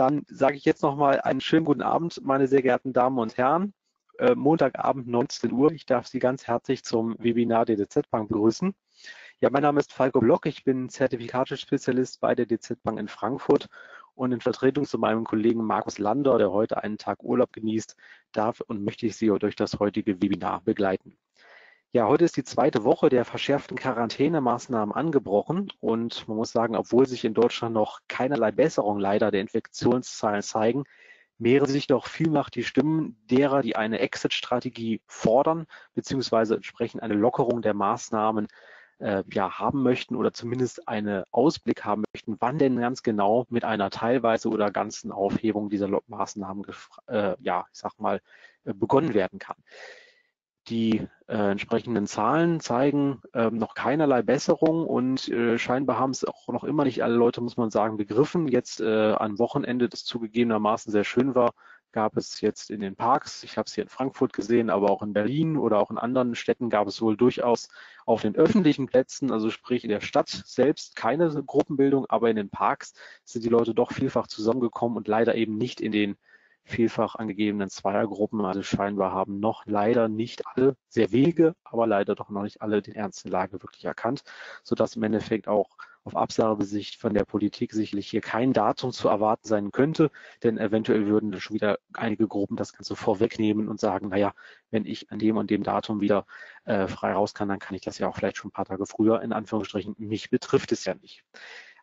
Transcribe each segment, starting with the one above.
Dann sage ich jetzt nochmal einen schönen guten Abend, meine sehr geehrten Damen und Herren. Äh, Montagabend 19 Uhr. Ich darf Sie ganz herzlich zum Webinar der DZ Bank begrüßen. Ja, mein Name ist Falco Block. Ich bin Zertifikatespezialist bei der DZ Bank in Frankfurt und in Vertretung zu meinem Kollegen Markus Lander, der heute einen Tag Urlaub genießt, darf und möchte ich Sie durch das heutige Webinar begleiten. Ja, heute ist die zweite Woche der verschärften Quarantänemaßnahmen angebrochen und man muss sagen, obwohl sich in Deutschland noch keinerlei Besserung leider der Infektionszahlen zeigen, mehren sich doch vielfach die Stimmen derer, die eine Exit-Strategie fordern, beziehungsweise entsprechend eine Lockerung der Maßnahmen äh, ja, haben möchten oder zumindest einen Ausblick haben möchten, wann denn ganz genau mit einer teilweise oder ganzen Aufhebung dieser Maßnahmen, äh, ja, ich sag mal, äh, begonnen werden kann. Die äh, entsprechenden Zahlen zeigen äh, noch keinerlei Besserung und äh, scheinbar haben es auch noch immer nicht alle Leute, muss man sagen, begriffen. Jetzt äh, am Wochenende, das zugegebenermaßen sehr schön war, gab es jetzt in den Parks, ich habe es hier in Frankfurt gesehen, aber auch in Berlin oder auch in anderen Städten gab es wohl durchaus auf den öffentlichen Plätzen, also sprich in der Stadt selbst, keine Gruppenbildung, aber in den Parks sind die Leute doch vielfach zusammengekommen und leider eben nicht in den vielfach angegebenen Zweiergruppen. Also scheinbar haben noch leider nicht alle, sehr wenige, aber leider doch noch nicht alle den Ernst der Lage wirklich erkannt, sodass im Endeffekt auch auf Absagesicht von der Politik sicherlich hier kein Datum zu erwarten sein könnte, denn eventuell würden schon wieder einige Gruppen das Ganze vorwegnehmen und sagen, naja, wenn ich an dem und dem Datum wieder äh, frei raus kann, dann kann ich das ja auch vielleicht schon ein paar Tage früher, in Anführungsstrichen, mich betrifft es ja nicht.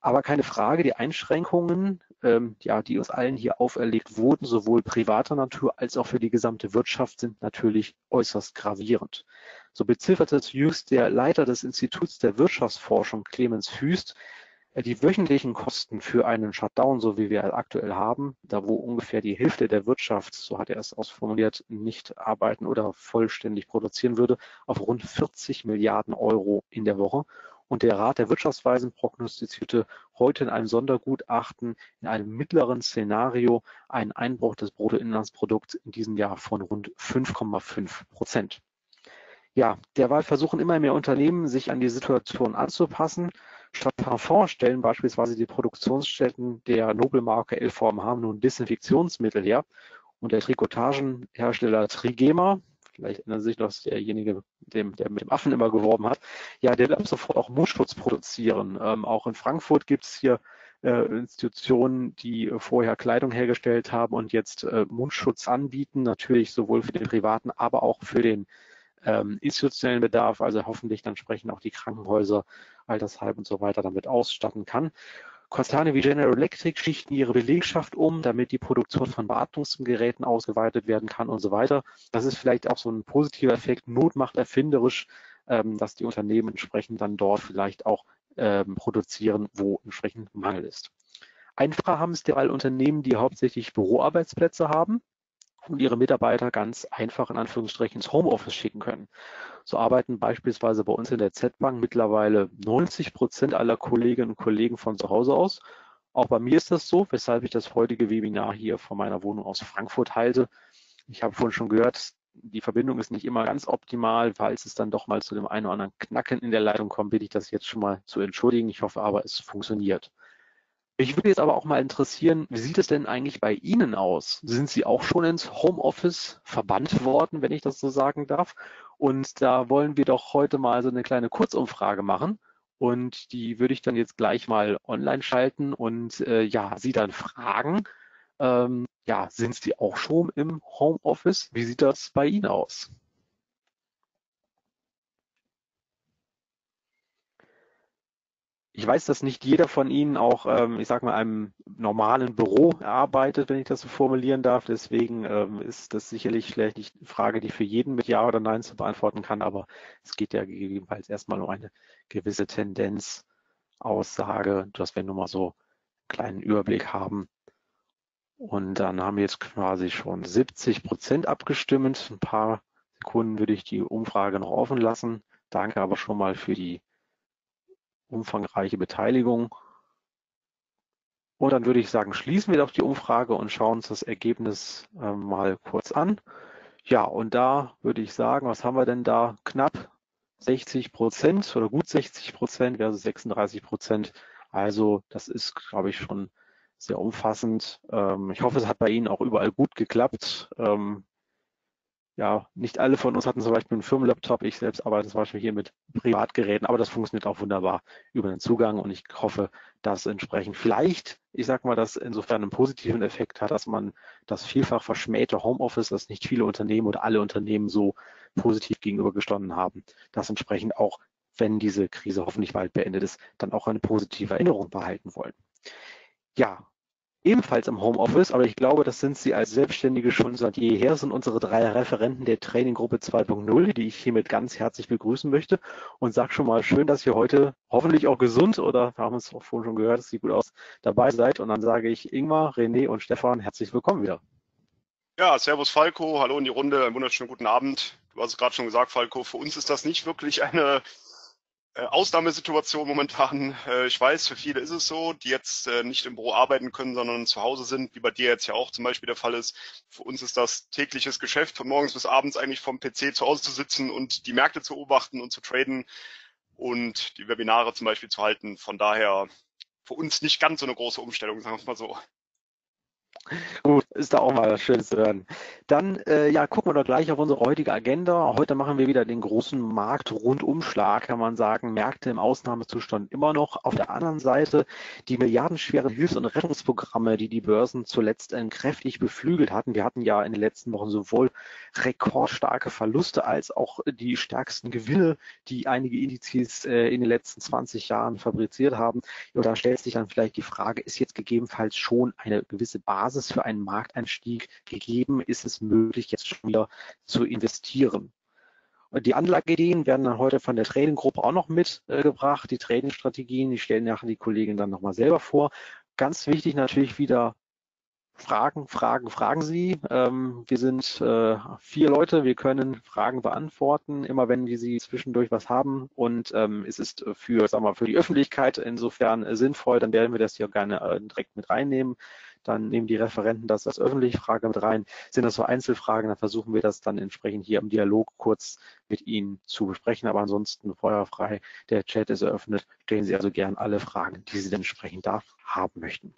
Aber keine Frage, die Einschränkungen, ähm, ja, die uns allen hier auferlegt wurden, sowohl privater Natur als auch für die gesamte Wirtschaft, sind natürlich äußerst gravierend. So bezifferte jüngst der Leiter des Instituts der Wirtschaftsforschung, Clemens Füst, äh, die wöchentlichen Kosten für einen Shutdown, so wie wir aktuell haben, da wo ungefähr die Hälfte der Wirtschaft, so hat er es ausformuliert, nicht arbeiten oder vollständig produzieren würde, auf rund 40 Milliarden Euro in der Woche und der Rat der Wirtschaftsweisen prognostizierte heute in einem Sondergutachten in einem mittleren Szenario einen Einbruch des Bruttoinlandsprodukts in diesem Jahr von rund 5,5 Prozent. Ja, derweil versuchen immer mehr Unternehmen, sich an die Situation anzupassen. Statt Parfum stellen beispielsweise die Produktionsstätten der Nobelmarke LVMH nun Desinfektionsmittel her. Und der Trikotagenhersteller Trigema, vielleicht erinnern Sie sich noch, derjenige, dem, der mit dem Affen immer geworben hat, ja, der will ab sofort auch Mundschutz produzieren. Ähm, auch in Frankfurt gibt es hier äh, Institutionen, die vorher Kleidung hergestellt haben und jetzt äh, Mundschutz anbieten, natürlich sowohl für den privaten, aber auch für den ähm, institutionellen Bedarf, also hoffentlich dann sprechen auch die Krankenhäuser, Altersheim und so weiter damit ausstatten kann. Konzerne wie General Electric schichten ihre Belegschaft um, damit die Produktion von Beatmungsgeräten ausgeweitet werden kann und so weiter. Das ist vielleicht auch so ein positiver Effekt. Not macht erfinderisch, ähm, dass die Unternehmen entsprechend dann dort vielleicht auch ähm, produzieren, wo entsprechend Mangel ist. Einfacher haben es derweil Unternehmen, die hauptsächlich Büroarbeitsplätze haben und ihre Mitarbeiter ganz einfach in Anführungsstrichen ins Homeoffice schicken können. So arbeiten beispielsweise bei uns in der Z-Bank mittlerweile 90 Prozent aller Kolleginnen und Kollegen von zu Hause aus. Auch bei mir ist das so, weshalb ich das heutige Webinar hier von meiner Wohnung aus Frankfurt halte. Ich habe vorhin schon gehört, die Verbindung ist nicht immer ganz optimal. Falls es dann doch mal zu dem einen oder anderen Knacken in der Leitung kommt, bitte ich das jetzt schon mal zu entschuldigen. Ich hoffe aber, es funktioniert. Mich würde jetzt aber auch mal interessieren, wie sieht es denn eigentlich bei Ihnen aus? Sind Sie auch schon ins Homeoffice verbannt worden, wenn ich das so sagen darf? Und da wollen wir doch heute mal so eine kleine Kurzumfrage machen. Und die würde ich dann jetzt gleich mal online schalten und äh, ja, Sie dann fragen, ähm, ja, sind Sie auch schon im Homeoffice? Wie sieht das bei Ihnen aus? Ich weiß, dass nicht jeder von Ihnen auch, ähm, ich sage mal, einem normalen Büro arbeitet, wenn ich das so formulieren darf. Deswegen ähm, ist das sicherlich vielleicht nicht eine Frage, die für jeden mit Ja oder Nein zu beantworten kann, aber es geht ja gegebenenfalls erstmal um eine gewisse Tendenzaussage, dass wir nur mal so einen kleinen Überblick haben. Und dann haben wir jetzt quasi schon 70 Prozent abgestimmt. Ein paar Sekunden würde ich die Umfrage noch offen lassen. Danke aber schon mal für die umfangreiche Beteiligung. Und dann würde ich sagen, schließen wir doch die Umfrage und schauen uns das Ergebnis äh, mal kurz an. Ja, und da würde ich sagen, was haben wir denn da? Knapp 60 Prozent oder gut 60 Prozent versus 36 Prozent. Also das ist, glaube ich, schon sehr umfassend. Ähm, ich hoffe, es hat bei Ihnen auch überall gut geklappt. Ja, nicht alle von uns hatten zum Beispiel einen Firmenlaptop. Ich selbst arbeite zum Beispiel hier mit Privatgeräten, aber das funktioniert auch wunderbar über den Zugang und ich hoffe, dass entsprechend vielleicht, ich sag mal, das insofern einen positiven Effekt hat, dass man das vielfach verschmähte Homeoffice, das nicht viele Unternehmen oder alle Unternehmen so positiv gegenübergestanden haben, dass entsprechend auch, wenn diese Krise hoffentlich bald beendet ist, dann auch eine positive Erinnerung behalten wollen. Ja, ebenfalls im Homeoffice, aber ich glaube, das sind Sie als Selbstständige schon seit jeher, sind unsere drei Referenten der Traininggruppe 2.0, die ich hiermit ganz herzlich begrüßen möchte und sage schon mal schön, dass ihr heute hoffentlich auch gesund oder wir haben es auch vorhin schon gehört, es sieht gut aus, dabei seid und dann sage ich Ingmar, René und Stefan, herzlich willkommen wieder. Ja, Servus Falco, hallo in die Runde, einen wunderschönen guten Abend. Du hast es gerade schon gesagt, Falco, für uns ist das nicht wirklich eine Ausnahmesituation momentan. Äh, ich weiß, für viele ist es so, die jetzt äh, nicht im Büro arbeiten können, sondern zu Hause sind, wie bei dir jetzt ja auch zum Beispiel der Fall ist. Für uns ist das tägliches Geschäft, von morgens bis abends eigentlich vom PC zu Hause zu sitzen und die Märkte zu beobachten und zu traden und die Webinare zum Beispiel zu halten. Von daher für uns nicht ganz so eine große Umstellung, sagen wir mal so. Gut, ist da auch mal schön zu hören. Dann äh, ja, gucken wir doch gleich auf unsere heutige Agenda. Heute machen wir wieder den großen Marktrundumschlag, kann man sagen. Märkte im Ausnahmezustand immer noch. Auf der anderen Seite die milliardenschweren Hilfs- und Rettungsprogramme, die die Börsen zuletzt äh, kräftig beflügelt hatten. Wir hatten ja in den letzten Wochen sowohl rekordstarke Verluste als auch die stärksten Gewinne, die einige Indizes äh, in den letzten 20 Jahren fabriziert haben. Ja, da stellt sich dann vielleicht die Frage, ist jetzt gegebenenfalls schon eine gewisse Basis Basis für einen Markteinstieg gegeben, ist es möglich, jetzt schon wieder zu investieren. Die Anlageideen werden dann heute von der Trading-Gruppe auch noch mitgebracht. Die Trading-Strategien, die stellen nachher die Kollegin dann nochmal selber vor. Ganz wichtig natürlich wieder Fragen, Fragen, fragen Sie. Ähm, wir sind äh, vier Leute, wir können Fragen beantworten, immer wenn wir Sie zwischendurch was haben. Und ähm, es ist für, sagen wir, für die Öffentlichkeit insofern sinnvoll, dann werden wir das hier gerne äh, direkt mit reinnehmen dann nehmen die Referenten das als öffentliche Frage mit rein. Sind das so Einzelfragen, dann versuchen wir das dann entsprechend hier im Dialog kurz mit Ihnen zu besprechen. Aber ansonsten feuerfrei, der Chat ist eröffnet. Stellen Sie also gern alle Fragen, die Sie denn entsprechend da haben möchten.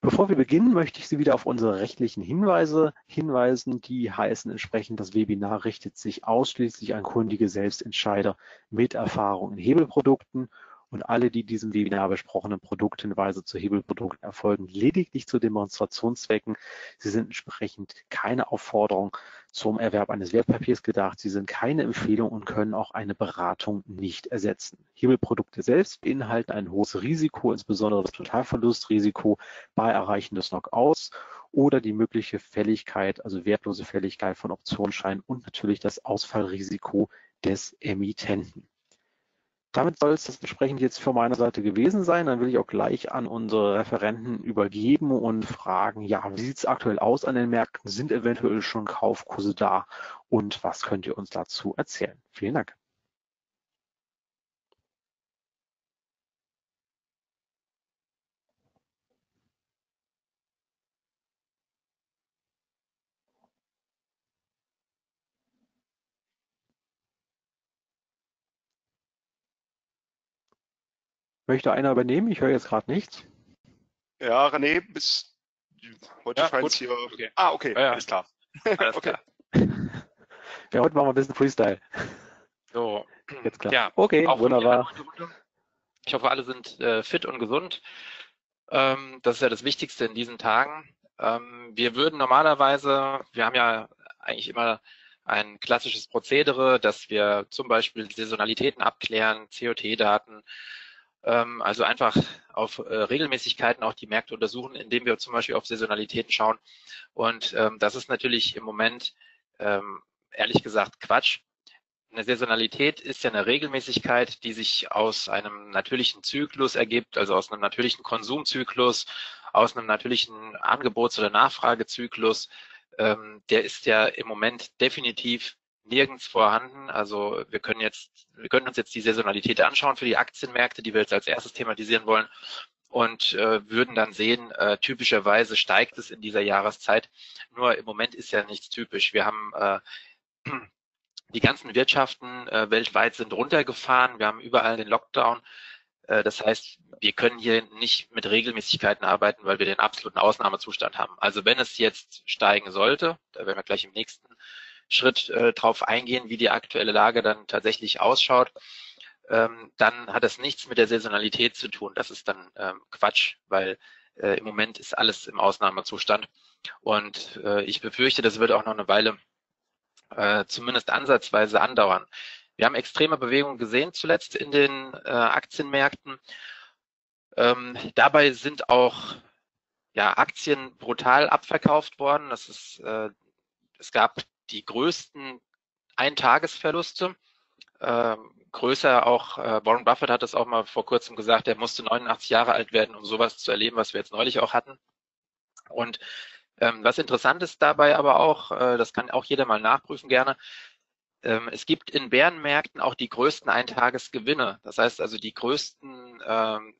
Bevor wir beginnen, möchte ich Sie wieder auf unsere rechtlichen Hinweise hinweisen. Die heißen entsprechend, das Webinar richtet sich ausschließlich an kundige Selbstentscheider mit Erfahrung in Hebelprodukten und alle die diesem Webinar besprochenen Produkthinweise zu Hebelprodukten erfolgen lediglich zu Demonstrationszwecken. Sie sind entsprechend keine Aufforderung zum Erwerb eines Wertpapiers gedacht. Sie sind keine Empfehlung und können auch eine Beratung nicht ersetzen. Hebelprodukte selbst beinhalten ein hohes Risiko, insbesondere das Totalverlustrisiko bei Erreichen des Knockouts oder die mögliche Fälligkeit, also wertlose Fälligkeit von Optionsscheinen und natürlich das Ausfallrisiko des Emittenten. Damit soll es das entsprechend jetzt von meiner Seite gewesen sein. Dann will ich auch gleich an unsere Referenten übergeben und fragen, ja, wie sieht es aktuell aus an den Märkten? Sind eventuell schon Kaufkurse da? Und was könnt ihr uns dazu erzählen? Vielen Dank. Möchte einer übernehmen? Ich höre jetzt gerade nichts. Ja, René, bis heute ja, scheint es hier. Okay. Ah, okay, ja, ja. alles klar. Alles okay. klar. Ja, heute machen wir ein bisschen Freestyle. So, jetzt klar. Ja, okay, wunderbar. Ich hoffe, alle sind äh, fit und gesund. Ähm, das ist ja das Wichtigste in diesen Tagen. Ähm, wir würden normalerweise, wir haben ja eigentlich immer ein klassisches Prozedere, dass wir zum Beispiel Saisonalitäten abklären, COT-Daten, ähm, also einfach auf äh, Regelmäßigkeiten auch die Märkte untersuchen, indem wir zum Beispiel auf Saisonalitäten schauen. Und ähm, das ist natürlich im Moment ähm, ehrlich gesagt Quatsch. Eine Saisonalität ist ja eine Regelmäßigkeit, die sich aus einem natürlichen Zyklus ergibt, also aus einem natürlichen Konsumzyklus, aus einem natürlichen Angebots- oder Nachfragezyklus. Der ist ja im Moment definitiv nirgends vorhanden. Also wir können jetzt, wir können uns jetzt die Saisonalität anschauen für die Aktienmärkte, die wir jetzt als erstes thematisieren wollen und äh, würden dann sehen, äh, typischerweise steigt es in dieser Jahreszeit. Nur im Moment ist ja nichts typisch. Wir haben äh, die ganzen Wirtschaften äh, weltweit sind runtergefahren. Wir haben überall den Lockdown. Äh, das heißt, wir können hier nicht mit Regelmäßigkeiten arbeiten, weil wir den absoluten Ausnahmezustand haben. Also wenn es jetzt steigen sollte, da werden wir gleich im nächsten Schritt äh, drauf eingehen, wie die aktuelle Lage dann tatsächlich ausschaut, ähm, dann hat das nichts mit der Saisonalität zu tun. Das ist dann ähm, Quatsch, weil äh, im Moment ist alles im Ausnahmezustand. Und äh, ich befürchte, das wird auch noch eine Weile äh, zumindest ansatzweise andauern. Wir haben extreme Bewegungen gesehen zuletzt in den äh, Aktienmärkten. Ähm, dabei sind auch ja, Aktien brutal abverkauft worden. Das ist, äh, es gab die größten Eintagesverluste. Äh, größer auch, äh, Warren Buffett hat das auch mal vor kurzem gesagt, er musste 89 Jahre alt werden, um sowas zu erleben, was wir jetzt neulich auch hatten. Und ähm, was interessant ist dabei aber auch, äh, das kann auch jeder mal nachprüfen gerne, ähm, es gibt in Bärenmärkten auch die größten Eintagesgewinne. Das heißt also die größten, ähm,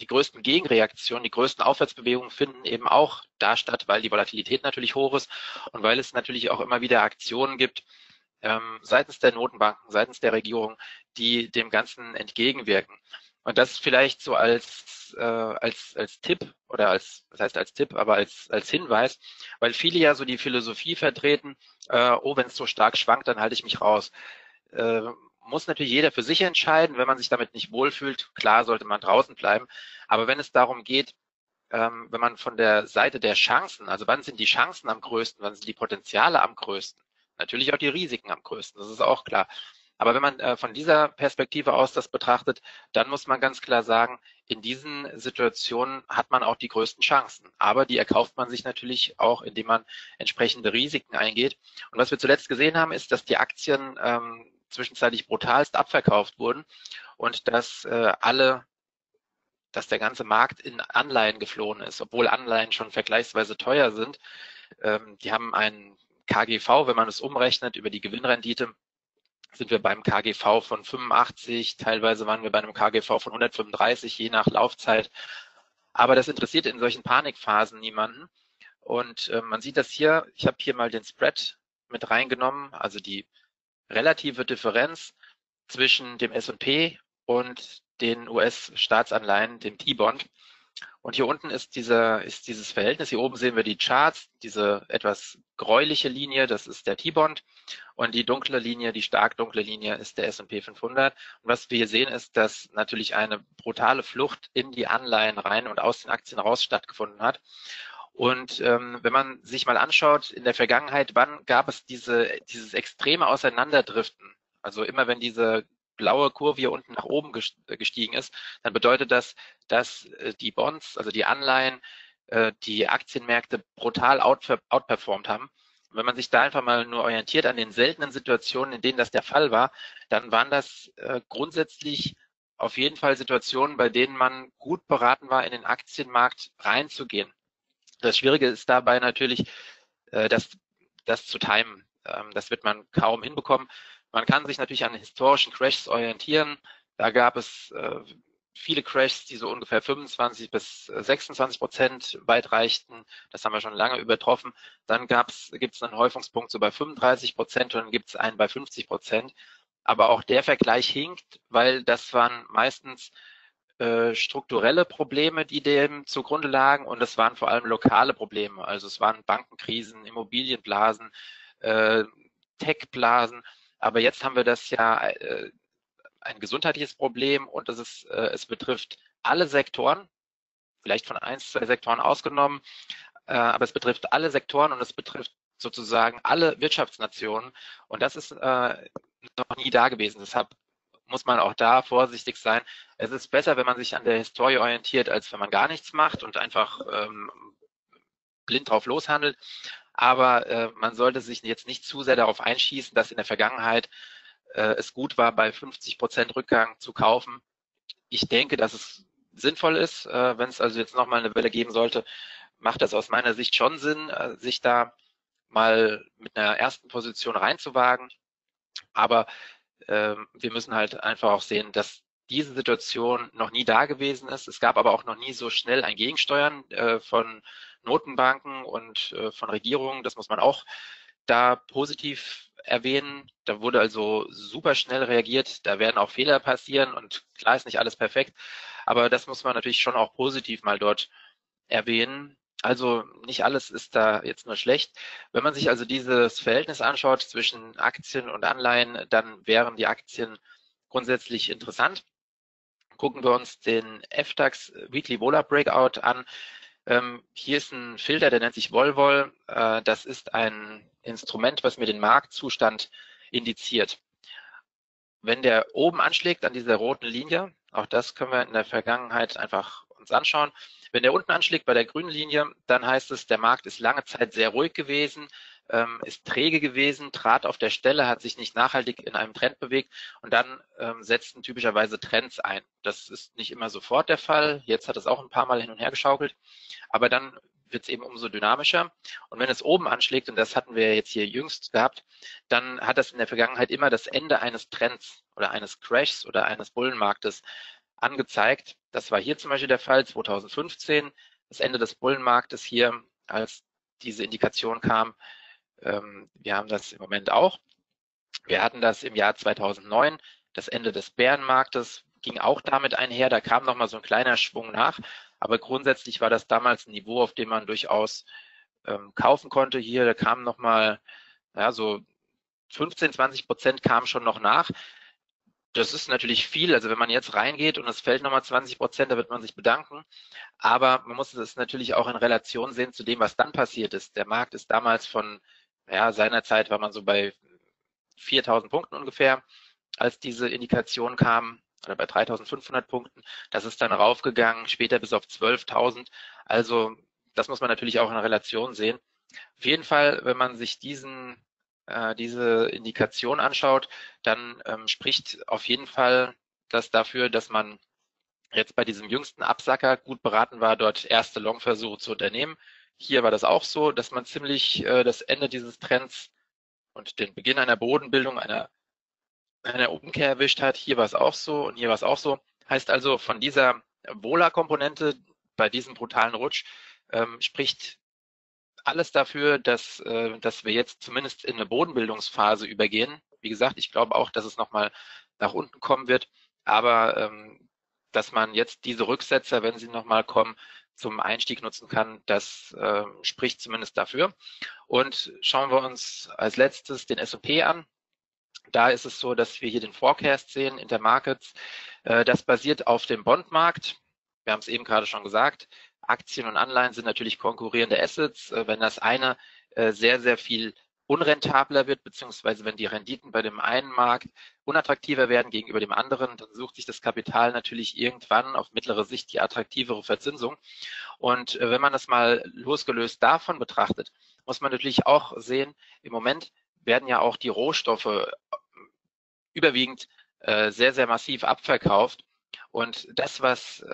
die größten Gegenreaktionen, die größten Aufwärtsbewegungen finden eben auch da statt, weil die Volatilität natürlich hoch ist und weil es natürlich auch immer wieder Aktionen gibt, ähm, seitens der Notenbanken, seitens der Regierung, die dem Ganzen entgegenwirken. Und das vielleicht so als, äh, als, als Tipp oder als, das heißt als Tipp, aber als, als Hinweis, weil viele ja so die Philosophie vertreten, äh, oh, wenn es so stark schwankt, dann halte ich mich raus. Äh, muss natürlich jeder für sich entscheiden. Wenn man sich damit nicht wohlfühlt, klar sollte man draußen bleiben. Aber wenn es darum geht, ähm, wenn man von der Seite der Chancen, also wann sind die Chancen am größten, wann sind die Potenziale am größten, natürlich auch die Risiken am größten, das ist auch klar. Aber wenn man äh, von dieser Perspektive aus das betrachtet, dann muss man ganz klar sagen, in diesen Situationen hat man auch die größten Chancen. Aber die erkauft man sich natürlich auch, indem man entsprechende Risiken eingeht. Und was wir zuletzt gesehen haben, ist, dass die Aktien ähm, zwischenzeitlich brutalst abverkauft wurden und dass äh, alle dass der ganze Markt in Anleihen geflohen ist, obwohl Anleihen schon vergleichsweise teuer sind. Ähm, die haben einen KGV, wenn man es umrechnet über die Gewinnrendite, sind wir beim KGV von 85, teilweise waren wir bei einem KGV von 135, je nach Laufzeit. Aber das interessiert in solchen Panikphasen niemanden. Und äh, man sieht das hier, ich habe hier mal den Spread mit reingenommen, also die relative Differenz zwischen dem S&P und den US-Staatsanleihen, dem T-Bond. Und hier unten ist, dieser, ist dieses Verhältnis. Hier oben sehen wir die Charts, diese etwas gräuliche Linie, das ist der T-Bond. Und die dunkle Linie, die stark dunkle Linie ist der S&P 500. Und was wir hier sehen, ist, dass natürlich eine brutale Flucht in die Anleihen rein und aus den Aktien raus stattgefunden hat. Und ähm, wenn man sich mal anschaut, in der Vergangenheit, wann gab es diese, dieses extreme Auseinanderdriften? Also immer wenn diese blaue Kurve hier unten nach oben äh, gestiegen ist, dann bedeutet das, dass äh, die Bonds, also die Anleihen, äh, die Aktienmärkte brutal outperformed haben. Wenn man sich da einfach mal nur orientiert an den seltenen Situationen, in denen das der Fall war, dann waren das grundsätzlich auf jeden Fall Situationen, bei denen man gut beraten war, in den Aktienmarkt reinzugehen. Das Schwierige ist dabei natürlich, das, das zu timen. Ähm, das wird man kaum hinbekommen. Man kann sich natürlich an historischen Crashs orientieren. Da gab es äh, viele Crashs, die so ungefähr 25 bis 26 Prozent weit reichten. Das haben wir schon lange übertroffen. Dann gibt es einen Häufungspunkt so bei 35 Prozent und dann gibt es einen bei 50 Prozent. Aber auch der Vergleich hinkt, weil das waren meistens äh, strukturelle Probleme, die dem zugrunde lagen und es waren vor allem lokale Probleme. Also es waren Bankenkrisen, Immobilienblasen, äh, Techblasen. Aber jetzt haben wir das ja äh, ein gesundheitliches Problem und das ist, äh, es betrifft alle Sektoren, vielleicht von eins, zwei Sektoren ausgenommen, äh, aber es betrifft alle Sektoren und es betrifft sozusagen alle Wirtschaftsnationen und das ist äh, noch nie da gewesen. Deshalb muss man auch da vorsichtig sein. Es ist besser, wenn man sich an der Historie orientiert, als wenn man gar nichts macht und einfach ähm, blind drauf loshandelt aber äh, man sollte sich jetzt nicht zu sehr darauf einschießen, dass in der Vergangenheit äh, es gut war, bei 50 Prozent Rückgang zu kaufen. Ich denke, dass es sinnvoll ist, äh, wenn es also jetzt nochmal eine Welle geben sollte, macht das aus meiner Sicht schon Sinn, äh, sich da mal mit einer ersten Position reinzuwagen. Aber wir müssen halt einfach auch sehen, dass diese Situation noch nie da gewesen ist. Es gab aber auch noch nie so schnell ein Gegensteuern äh, von Notenbanken und äh, von Regierungen. Das muss man auch da positiv erwähnen. Da wurde also super schnell reagiert. Da werden auch Fehler passieren und klar ist nicht alles perfekt. Aber das muss man natürlich schon auch positiv mal dort erwähnen. Also nicht alles ist da jetzt nur schlecht. Wenn man sich also dieses Verhältnis anschaut zwischen Aktien und Anleihen, dann wären die Aktien grundsätzlich interessant. Gucken wir uns den FDAX Weekly Vola Breakout an. Ähm, hier ist ein Filter, der nennt sich Volvol. Äh, das ist ein Instrument, was mir den Marktzustand indiziert. Wenn der oben anschlägt an dieser roten Linie, auch das können wir in der Vergangenheit einfach uns anschauen, wenn der unten anschlägt bei der grünen Linie, dann heißt es, der Markt ist lange Zeit sehr ruhig gewesen, ähm, ist träge gewesen, trat auf der Stelle, hat sich nicht nachhaltig in einem Trend bewegt und dann ähm, setzten typischerweise Trends ein. Das ist nicht immer sofort der Fall. Jetzt hat es auch ein paar Mal hin und her geschaukelt, aber dann wird es eben umso dynamischer. Und wenn es oben anschlägt, und das hatten wir jetzt hier jüngst gehabt, dann hat das in der Vergangenheit immer das Ende eines Trends oder eines Crashs oder eines Bullenmarktes angezeigt. Das war hier zum Beispiel der Fall 2015, das Ende des Bullenmarktes hier, als diese Indikation kam. Ähm, wir haben das im Moment auch. Wir hatten das im Jahr 2009, das Ende des Bärenmarktes ging auch damit einher. Da kam nochmal so ein kleiner Schwung nach. Aber grundsätzlich war das damals ein Niveau, auf dem man durchaus ähm, kaufen konnte. Hier, da kam nochmal, ja, so 15, 20 Prozent kam schon noch nach. Das ist natürlich viel. Also wenn man jetzt reingeht und es fällt nochmal 20 Prozent, da wird man sich bedanken. Aber man muss es natürlich auch in Relation sehen zu dem, was dann passiert ist. Der Markt ist damals von, ja, seinerzeit war man so bei 4000 Punkten ungefähr, als diese Indikation kam, oder bei 3500 Punkten. Das ist dann raufgegangen, später bis auf 12.000. Also das muss man natürlich auch in Relation sehen. Auf jeden Fall, wenn man sich diesen äh, diese Indikation anschaut, dann ähm, spricht auf jeden Fall das dafür, dass man jetzt bei diesem jüngsten Absacker gut beraten war, dort erste Longversuche zu unternehmen. Hier war das auch so, dass man ziemlich äh, das Ende dieses Trends und den Beginn einer Bodenbildung, einer, einer Umkehr erwischt hat. Hier war es auch so und hier war es auch so. Heißt also, von dieser Wohler-Komponente bei diesem brutalen Rutsch ähm, spricht alles dafür, dass, äh, dass wir jetzt zumindest in eine Bodenbildungsphase übergehen. Wie gesagt, ich glaube auch, dass es nochmal nach unten kommen wird, aber ähm, dass man jetzt diese Rücksetzer, wenn sie nochmal kommen, zum Einstieg nutzen kann, das äh, spricht zumindest dafür. Und schauen wir uns als letztes den S&P an. Da ist es so, dass wir hier den Forecast sehen, Intermarkets. Äh, das basiert auf dem Bondmarkt. Wir haben es eben gerade schon gesagt. Aktien und Anleihen sind natürlich konkurrierende Assets. Äh, wenn das eine äh, sehr, sehr viel unrentabler wird, beziehungsweise wenn die Renditen bei dem einen Markt unattraktiver werden gegenüber dem anderen, dann sucht sich das Kapital natürlich irgendwann auf mittlere Sicht die attraktivere Verzinsung. Und äh, wenn man das mal losgelöst davon betrachtet, muss man natürlich auch sehen, im Moment werden ja auch die Rohstoffe überwiegend sehr, sehr massiv abverkauft. Und das, was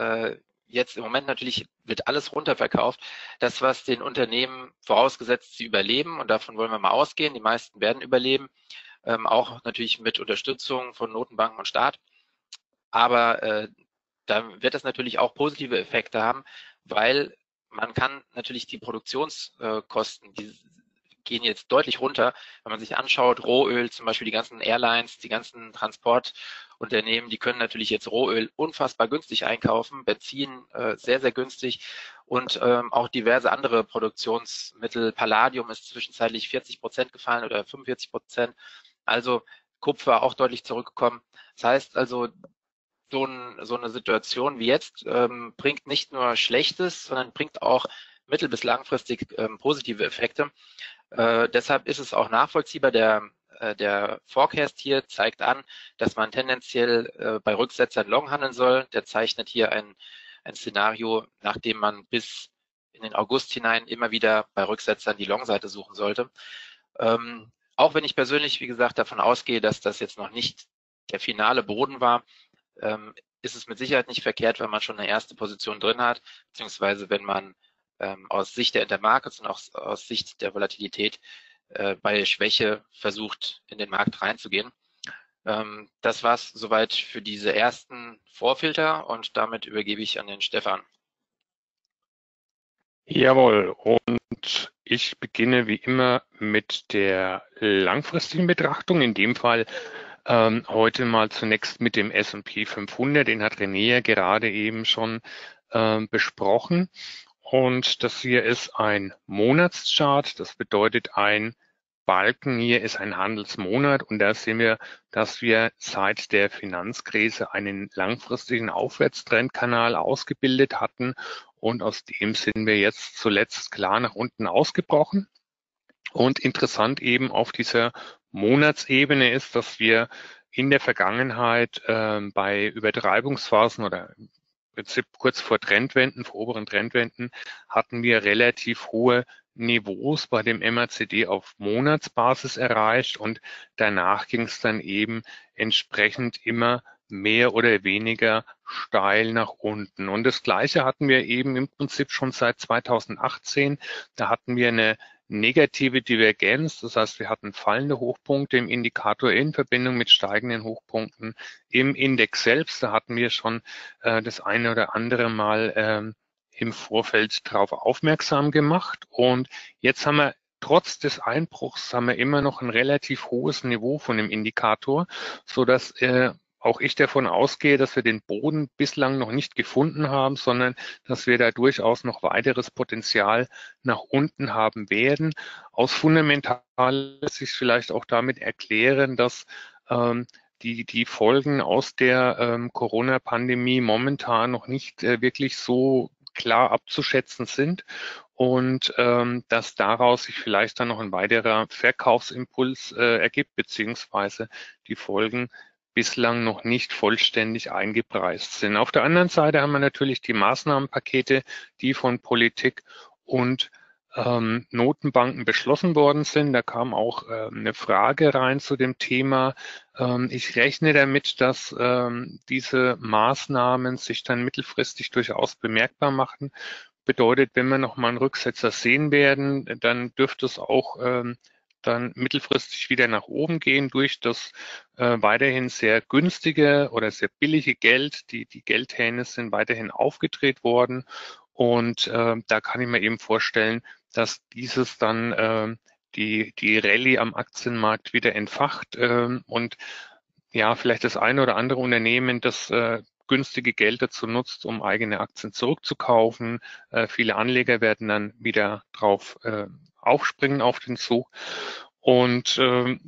jetzt im Moment natürlich wird alles runterverkauft. Das, was den Unternehmen vorausgesetzt, sie überleben, und davon wollen wir mal ausgehen, die meisten werden überleben, ähm, auch natürlich mit Unterstützung von Notenbanken und Staat. Aber äh, da wird das natürlich auch positive Effekte haben, weil man kann natürlich die Produktionskosten, die gehen jetzt deutlich runter. Wenn man sich anschaut, Rohöl, zum Beispiel die ganzen Airlines, die ganzen Transportunternehmen, die können natürlich jetzt Rohöl unfassbar günstig einkaufen, Benzin äh, sehr, sehr günstig und ähm, auch diverse andere Produktionsmittel. Palladium ist zwischenzeitlich 40 Prozent gefallen oder 45 Prozent. Also Kupfer auch deutlich zurückgekommen. Das heißt also, so, ein, so eine Situation wie jetzt ähm, bringt nicht nur Schlechtes, sondern bringt auch mittel- bis langfristig ähm, positive Effekte. Äh, deshalb ist es auch nachvollziehbar, der, äh, der Forecast hier zeigt an, dass man tendenziell äh, bei Rücksetzern long handeln soll. Der zeichnet hier ein, ein Szenario, nachdem man bis in den August hinein immer wieder bei Rücksetzern die Long-Seite suchen sollte. Ähm, auch wenn ich persönlich, wie gesagt, davon ausgehe, dass das jetzt noch nicht der finale Boden war, ähm, ist es mit Sicherheit nicht verkehrt, wenn man schon eine erste Position drin hat, beziehungsweise wenn man ähm, aus Sicht der Intermarkets und auch aus Sicht der Volatilität äh, bei Schwäche versucht, in den Markt reinzugehen. Ähm, das war's soweit für diese ersten Vorfilter und damit übergebe ich an den Stefan. Jawohl, und Ich beginne wie immer mit der langfristigen Betrachtung. In dem Fall ähm, heute mal zunächst mit dem S&P 500. Den hat René ja gerade eben schon äh, besprochen. Und das hier ist ein Monatschart. Das bedeutet, ein Balken hier ist ein Handelsmonat und da sehen wir, dass wir seit der Finanzkrise einen langfristigen Aufwärtstrendkanal ausgebildet hatten und aus dem sind wir jetzt zuletzt klar nach unten ausgebrochen. Und interessant eben auf dieser Monatsebene ist, dass wir in der Vergangenheit äh, bei Übertreibungsphasen oder Prinzip kurz vor Trendwenden, vor oberen Trendwenden, hatten wir relativ hohe Niveaus bei dem MACD auf Monatsbasis erreicht und danach ging es dann eben entsprechend immer mehr oder weniger steil nach unten. Und das Gleiche hatten wir eben im Prinzip schon seit 2018. Da hatten wir eine negative Divergenz. Das heißt, wir hatten fallende Hochpunkte im Indikator in Verbindung mit steigenden Hochpunkten im Index selbst. Da hatten wir schon äh, das eine oder andere Mal ähm, im Vorfeld darauf aufmerksam gemacht. Und jetzt haben wir trotz des Einbruchs haben wir immer noch ein relativ hohes Niveau von dem Indikator, so dass äh, auch ich davon ausgehe, dass wir den Boden bislang noch nicht gefunden haben, sondern dass wir da durchaus noch weiteres Potenzial nach unten haben werden. Aus fundamental lässt sich vielleicht auch damit erklären, dass ähm, die, die Folgen aus der ähm, Corona-Pandemie momentan noch nicht äh, wirklich so klar abzuschätzen sind und ähm, dass daraus sich vielleicht dann noch ein weiterer Verkaufsimpuls äh, ergibt, beziehungsweise die Folgen bislang noch nicht vollständig eingepreist sind. Auf der anderen Seite haben wir natürlich die Maßnahmenpakete, die von Politik und ähm, Notenbanken beschlossen worden sind. Da kam auch äh, eine Frage rein zu dem Thema. Ähm, ich rechne damit, dass ähm, diese Maßnahmen sich dann mittelfristig durchaus bemerkbar machen. Bedeutet, wenn wir nochmal einen Rücksetzer sehen werden, dann dürfte es auch ähm, dann mittelfristig wieder nach oben gehen durch das äh, weiterhin sehr günstige oder sehr billige Geld. Die, die Geldhähne sind weiterhin aufgedreht worden. Und äh, da kann ich mir eben vorstellen, dass dieses dann äh, die, die Rallye am Aktienmarkt wieder entfacht äh, und ja, vielleicht das eine oder andere Unternehmen, das äh, günstige Geld dazu nutzt, um eigene Aktien zurückzukaufen. Äh, viele Anleger werden dann wieder drauf äh, aufspringen auf den Zug. Und äh,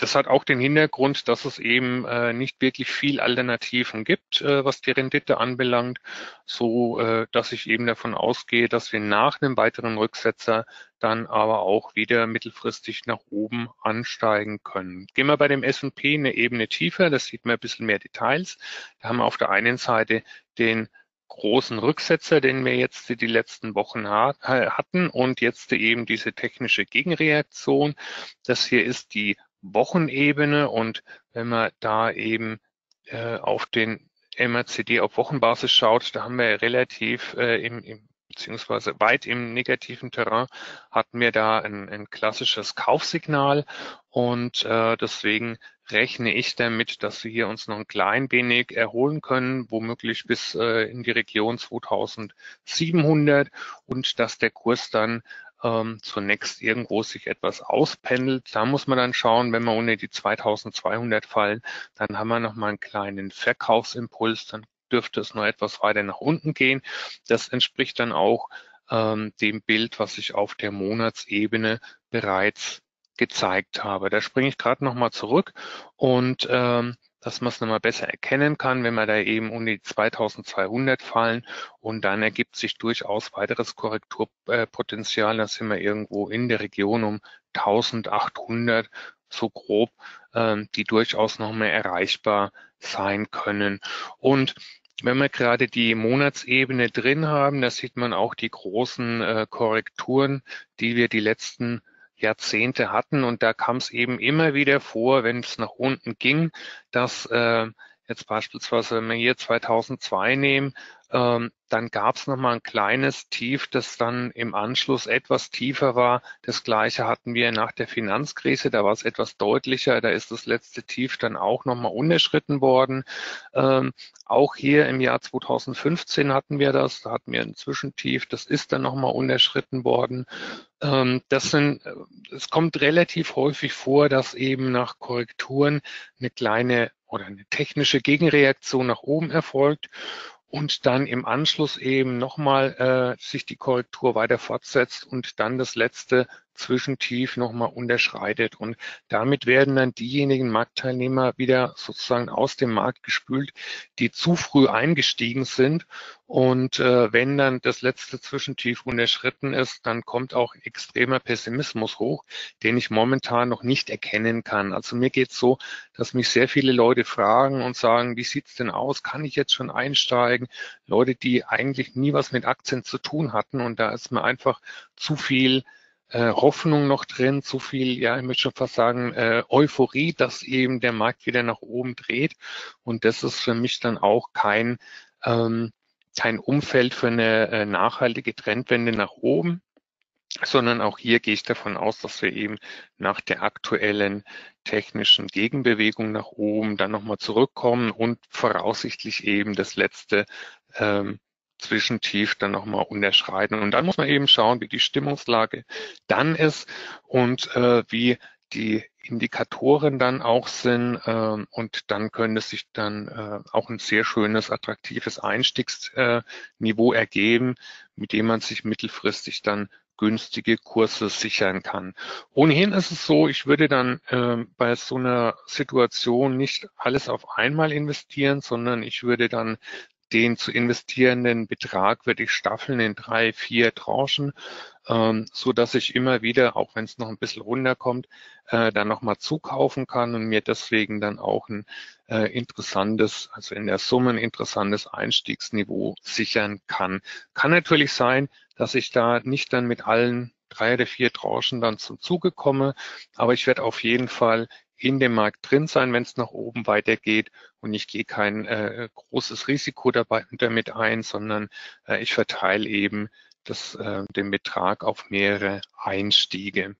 das hat auch den Hintergrund, dass es eben äh, nicht wirklich viel Alternativen gibt, äh, was die Rendite anbelangt, so äh, dass ich eben davon ausgehe, dass wir nach einem weiteren Rücksetzer dann aber auch wieder mittelfristig nach oben ansteigen können. Gehen wir bei dem S&P eine Ebene tiefer, das sieht man ein bisschen mehr Details. Da haben wir auf der einen Seite den großen Rücksetzer, den wir jetzt die letzten Wochen hatten und jetzt eben diese technische Gegenreaktion. Das hier ist die Wochenebene und wenn man da eben äh, auf den MACD auf Wochenbasis schaut, da haben wir relativ äh, im, im beziehungsweise weit im negativen Terrain hatten wir da ein, ein klassisches Kaufsignal und äh, deswegen rechne ich damit, dass wir hier uns noch ein klein wenig erholen können, womöglich bis äh, in die Region 2700 und dass der Kurs dann ähm, zunächst irgendwo sich etwas auspendelt. Da muss man dann schauen, wenn wir unter die 2200 fallen, dann haben wir noch mal einen kleinen Verkaufsimpuls, dann dürfte es noch etwas weiter nach unten gehen. Das entspricht dann auch ähm, dem Bild, was ich auf der Monatsebene bereits gezeigt habe. Da springe ich gerade nochmal zurück und ähm, dass man es nochmal besser erkennen kann, wenn wir da eben um die 2200 fallen und dann ergibt sich durchaus weiteres Korrekturpotenzial. Da sind wir irgendwo in der Region um 1800 so grob, ähm, die durchaus noch mehr erreichbar sein können. Und wenn wir gerade die Monatsebene drin haben, da sieht man auch die großen äh, Korrekturen, die wir die letzten Jahrzehnte hatten. Und da kam es eben immer wieder vor, wenn es nach unten ging, dass äh, jetzt beispielsweise, wenn wir hier 2002 nehmen, ähm, dann gab es nochmal ein kleines Tief, das dann im Anschluss etwas tiefer war. Das gleiche hatten wir nach der Finanzkrise, da war es etwas deutlicher, da ist das letzte Tief dann auch nochmal unterschritten worden. Ähm, auch hier im Jahr 2015 hatten wir das, da hatten wir ein Zwischentief, das ist dann nochmal unterschritten worden. Ähm, das sind, äh, es kommt relativ häufig vor, dass eben nach Korrekturen eine kleine oder eine technische Gegenreaktion nach oben erfolgt und dann im Anschluss eben nochmal äh, sich die Korrektur weiter fortsetzt und dann das letzte Zwischentief nochmal unterschreitet. Und damit werden dann diejenigen Marktteilnehmer wieder sozusagen aus dem Markt gespült, die zu früh eingestiegen sind. Und äh, wenn dann das letzte Zwischentief unterschritten ist, dann kommt auch extremer Pessimismus hoch, den ich momentan noch nicht erkennen kann. Also mir geht es so, dass mich sehr viele Leute fragen und sagen, wie sieht's denn aus? Kann ich jetzt schon einsteigen? Leute, die eigentlich nie was mit Aktien zu tun hatten und da ist mir einfach zu viel äh, Hoffnung noch drin, zu viel, ja, ich möchte schon fast sagen, äh, Euphorie, dass eben der Markt wieder nach oben dreht. Und das ist für mich dann auch kein, ähm, kein Umfeld für eine äh, nachhaltige Trendwende nach oben, sondern auch hier gehe ich davon aus, dass wir eben nach der aktuellen technischen Gegenbewegung nach oben dann nochmal zurückkommen und voraussichtlich eben das letzte ähm, Zwischentief dann nochmal unterschreiten. Und dann muss man eben schauen, wie die Stimmungslage dann ist und äh, wie die Indikatoren dann auch sind äh, und dann könnte sich dann äh, auch ein sehr schönes, attraktives Einstiegsniveau äh, ergeben, mit dem man sich mittelfristig dann günstige Kurse sichern kann. Ohnehin ist es so, ich würde dann äh, bei so einer Situation nicht alles auf einmal investieren, sondern ich würde dann den zu investierenden Betrag würde ich staffeln in drei, vier Tranchen, ähm, so dass ich immer wieder, auch wenn es noch ein bisschen runterkommt, äh, dann nochmal zukaufen kann und mir deswegen dann auch ein äh, interessantes, also in der Summe ein interessantes Einstiegsniveau sichern kann. Kann natürlich sein, dass ich da nicht dann mit allen drei oder vier Tranchen dann zum Zuge komme, aber ich werde auf jeden Fall in dem Markt drin sein, wenn es nach oben weitergeht und ich gehe kein äh, großes Risiko dabei damit ein, sondern äh, ich verteile eben das, äh, den Betrag auf mehrere Einstiege.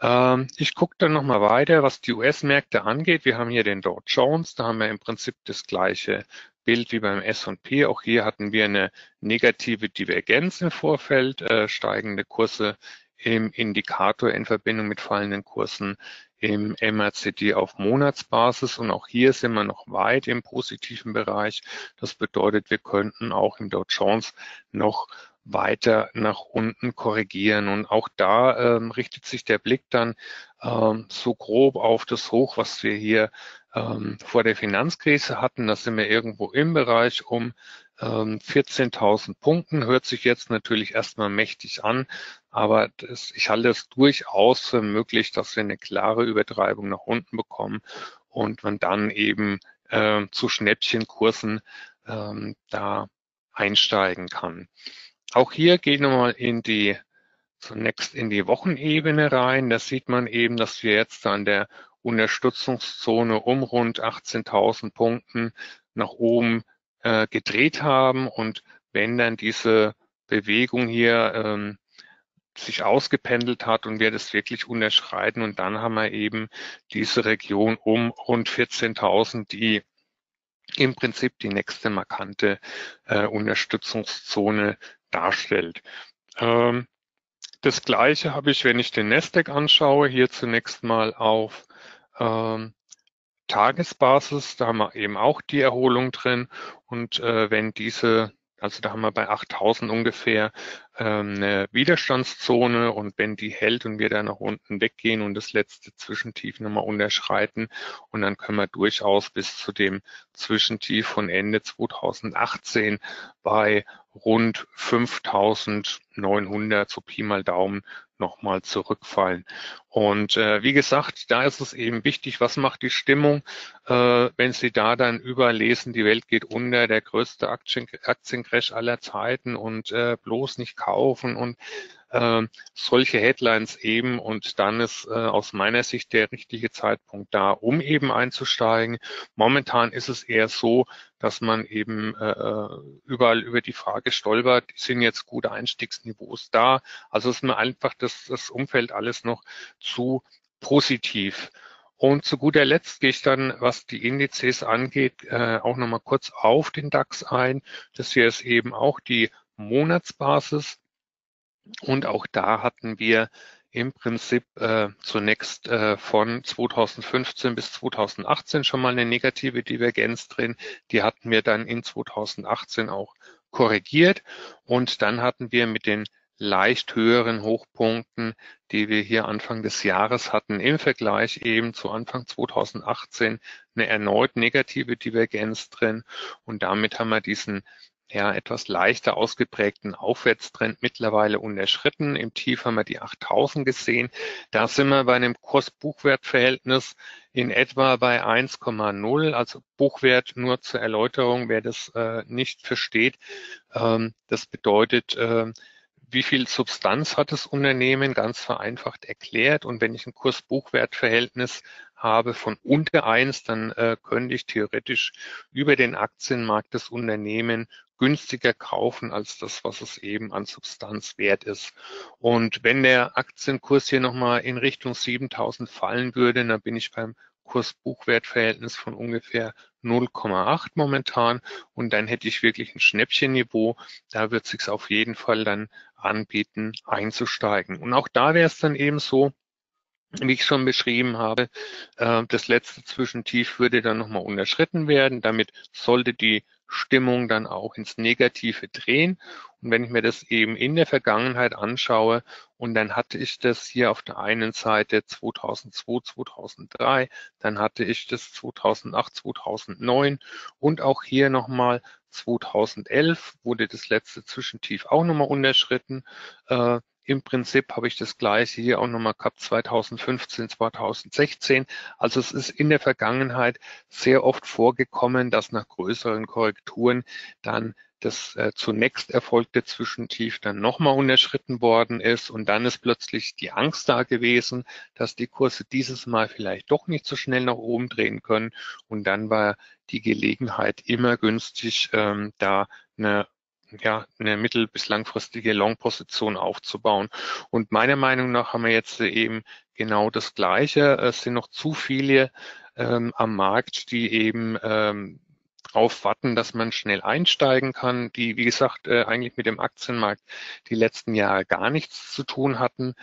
Ähm, ich gucke dann nochmal weiter, was die US-Märkte angeht. Wir haben hier den Dow Jones, da haben wir im Prinzip das gleiche Bild wie beim S&P. Auch hier hatten wir eine negative Divergenz im Vorfeld, äh, steigende Kurse im Indikator in Verbindung mit fallenden Kursen im MRCD auf Monatsbasis und auch hier sind wir noch weit im positiven Bereich. Das bedeutet, wir könnten auch im Dow Jones noch weiter nach unten korrigieren. Und auch da ähm, richtet sich der Blick dann ähm, so grob auf das Hoch, was wir hier ähm, vor der Finanzkrise hatten. Da sind wir irgendwo im Bereich um 14.000 ähm, Punkten. Hört sich jetzt natürlich erstmal mächtig an, aber das, ich halte es durchaus für möglich, dass wir eine klare Übertreibung nach unten bekommen und man dann eben äh, zu Schnäppchenkursen ähm, da einsteigen kann. Auch hier gehen wir mal in die zunächst in die Wochenebene rein. Da sieht man eben, dass wir jetzt an der Unterstützungszone um rund 18.000 Punkten nach oben äh, gedreht haben. Und wenn dann diese Bewegung hier ähm, sich ausgependelt hat und wir das wirklich unterschreiten und dann haben wir eben diese Region um rund 14.000, die im Prinzip die nächste markante äh, Unterstützungszone darstellt. Ähm, das gleiche habe ich, wenn ich den Nasdaq anschaue, hier zunächst mal auf ähm, Tagesbasis, da haben wir eben auch die Erholung drin. Und äh, wenn diese also da haben wir bei 8000 ungefähr ähm, eine Widerstandszone. Und wenn die hält und wir da nach unten weggehen und das letzte Zwischentief nochmal unterschreiten und dann können wir durchaus bis zu dem Zwischentief von Ende 2018 bei rund 5900 so Pi mal Daumen nochmal zurückfallen. Und äh, wie gesagt, da ist es eben wichtig, was macht die Stimmung, äh, wenn Sie da dann überlesen, die Welt geht unter, der größte Aktien, Aktiencrash aller Zeiten und äh, bloß nicht kaufen und äh, solche Headlines eben und dann ist äh, aus meiner Sicht der richtige Zeitpunkt da, um eben einzusteigen. Momentan ist es eher so, dass man eben äh, äh überall über die Frage stolpert, sind jetzt gute Einstiegsniveaus da? Also ist mir einfach das, das Umfeld alles noch zu positiv. Und zu guter Letzt gehe ich dann, was die Indizes angeht, äh, auch nochmal kurz auf den DAX ein. Das hier ist eben auch die Monatsbasis. Und auch da hatten wir im Prinzip äh, zunächst äh, von 2015 bis 2018 schon mal eine negative Divergenz drin. Die hatten wir dann in 2018 auch korrigiert. Und dann hatten wir mit den leicht höheren Hochpunkten, die wir hier Anfang des Jahres hatten, im Vergleich eben zu Anfang 2018 eine erneut negative Divergenz drin. Und damit haben wir diesen ja, etwas leichter ausgeprägten Aufwärtstrend mittlerweile unterschritten. Im Tief haben wir die 8000 gesehen. Da sind wir bei einem Kurs-Buchwert-Verhältnis in etwa bei 1,0. Also Buchwert nur zur Erläuterung, wer das äh, nicht versteht. Ähm, das bedeutet, äh, wie viel Substanz hat das Unternehmen, ganz vereinfacht erklärt. Und wenn ich ein Kurs-Buchwert-Verhältnis habe von unter eins, dann äh, könnte ich theoretisch über den Aktienmarkt das Unternehmen günstiger kaufen als das, was es eben an Substanz wert ist. Und wenn der Aktienkurs hier nochmal in Richtung 7000 fallen würde, dann bin ich beim Kurs-Buchwert-Verhältnis von ungefähr 0,8 momentan und dann hätte ich wirklich ein Schnäppchenniveau. Da wird es sich auf jeden Fall dann anbieten, einzusteigen. Und auch da wäre es dann eben so, wie ich schon beschrieben habe, äh, das letzte Zwischentief würde dann nochmal unterschritten werden. Damit sollte die Stimmung dann auch ins Negative drehen. Und wenn ich mir das eben in der Vergangenheit anschaue, und dann hatte ich das hier auf der einen Seite 2002, 2003, dann hatte ich das 2008, 2009 und auch hier nochmal 2011 wurde das letzte Zwischentief auch nochmal unterschritten. Im Prinzip habe ich das gleiche hier auch nochmal gehabt 2015, 2016. Also es ist in der Vergangenheit sehr oft vorgekommen, dass nach größeren Korrekturen dann das äh, zunächst erfolgte Zwischentief dann nochmal unterschritten worden ist und dann ist plötzlich die Angst da gewesen, dass die Kurse dieses Mal vielleicht doch nicht so schnell nach oben drehen können und dann war die Gelegenheit immer günstig, ähm, da eine ja, eine mittel- bis langfristige Long-Position aufzubauen. Und meiner Meinung nach haben wir jetzt eben genau das Gleiche. Es sind noch zu viele ähm, am Markt, die eben ähm, warten, dass man schnell einsteigen kann, die, wie gesagt, äh, eigentlich mit dem Aktienmarkt die letzten Jahre gar nichts zu tun hatten.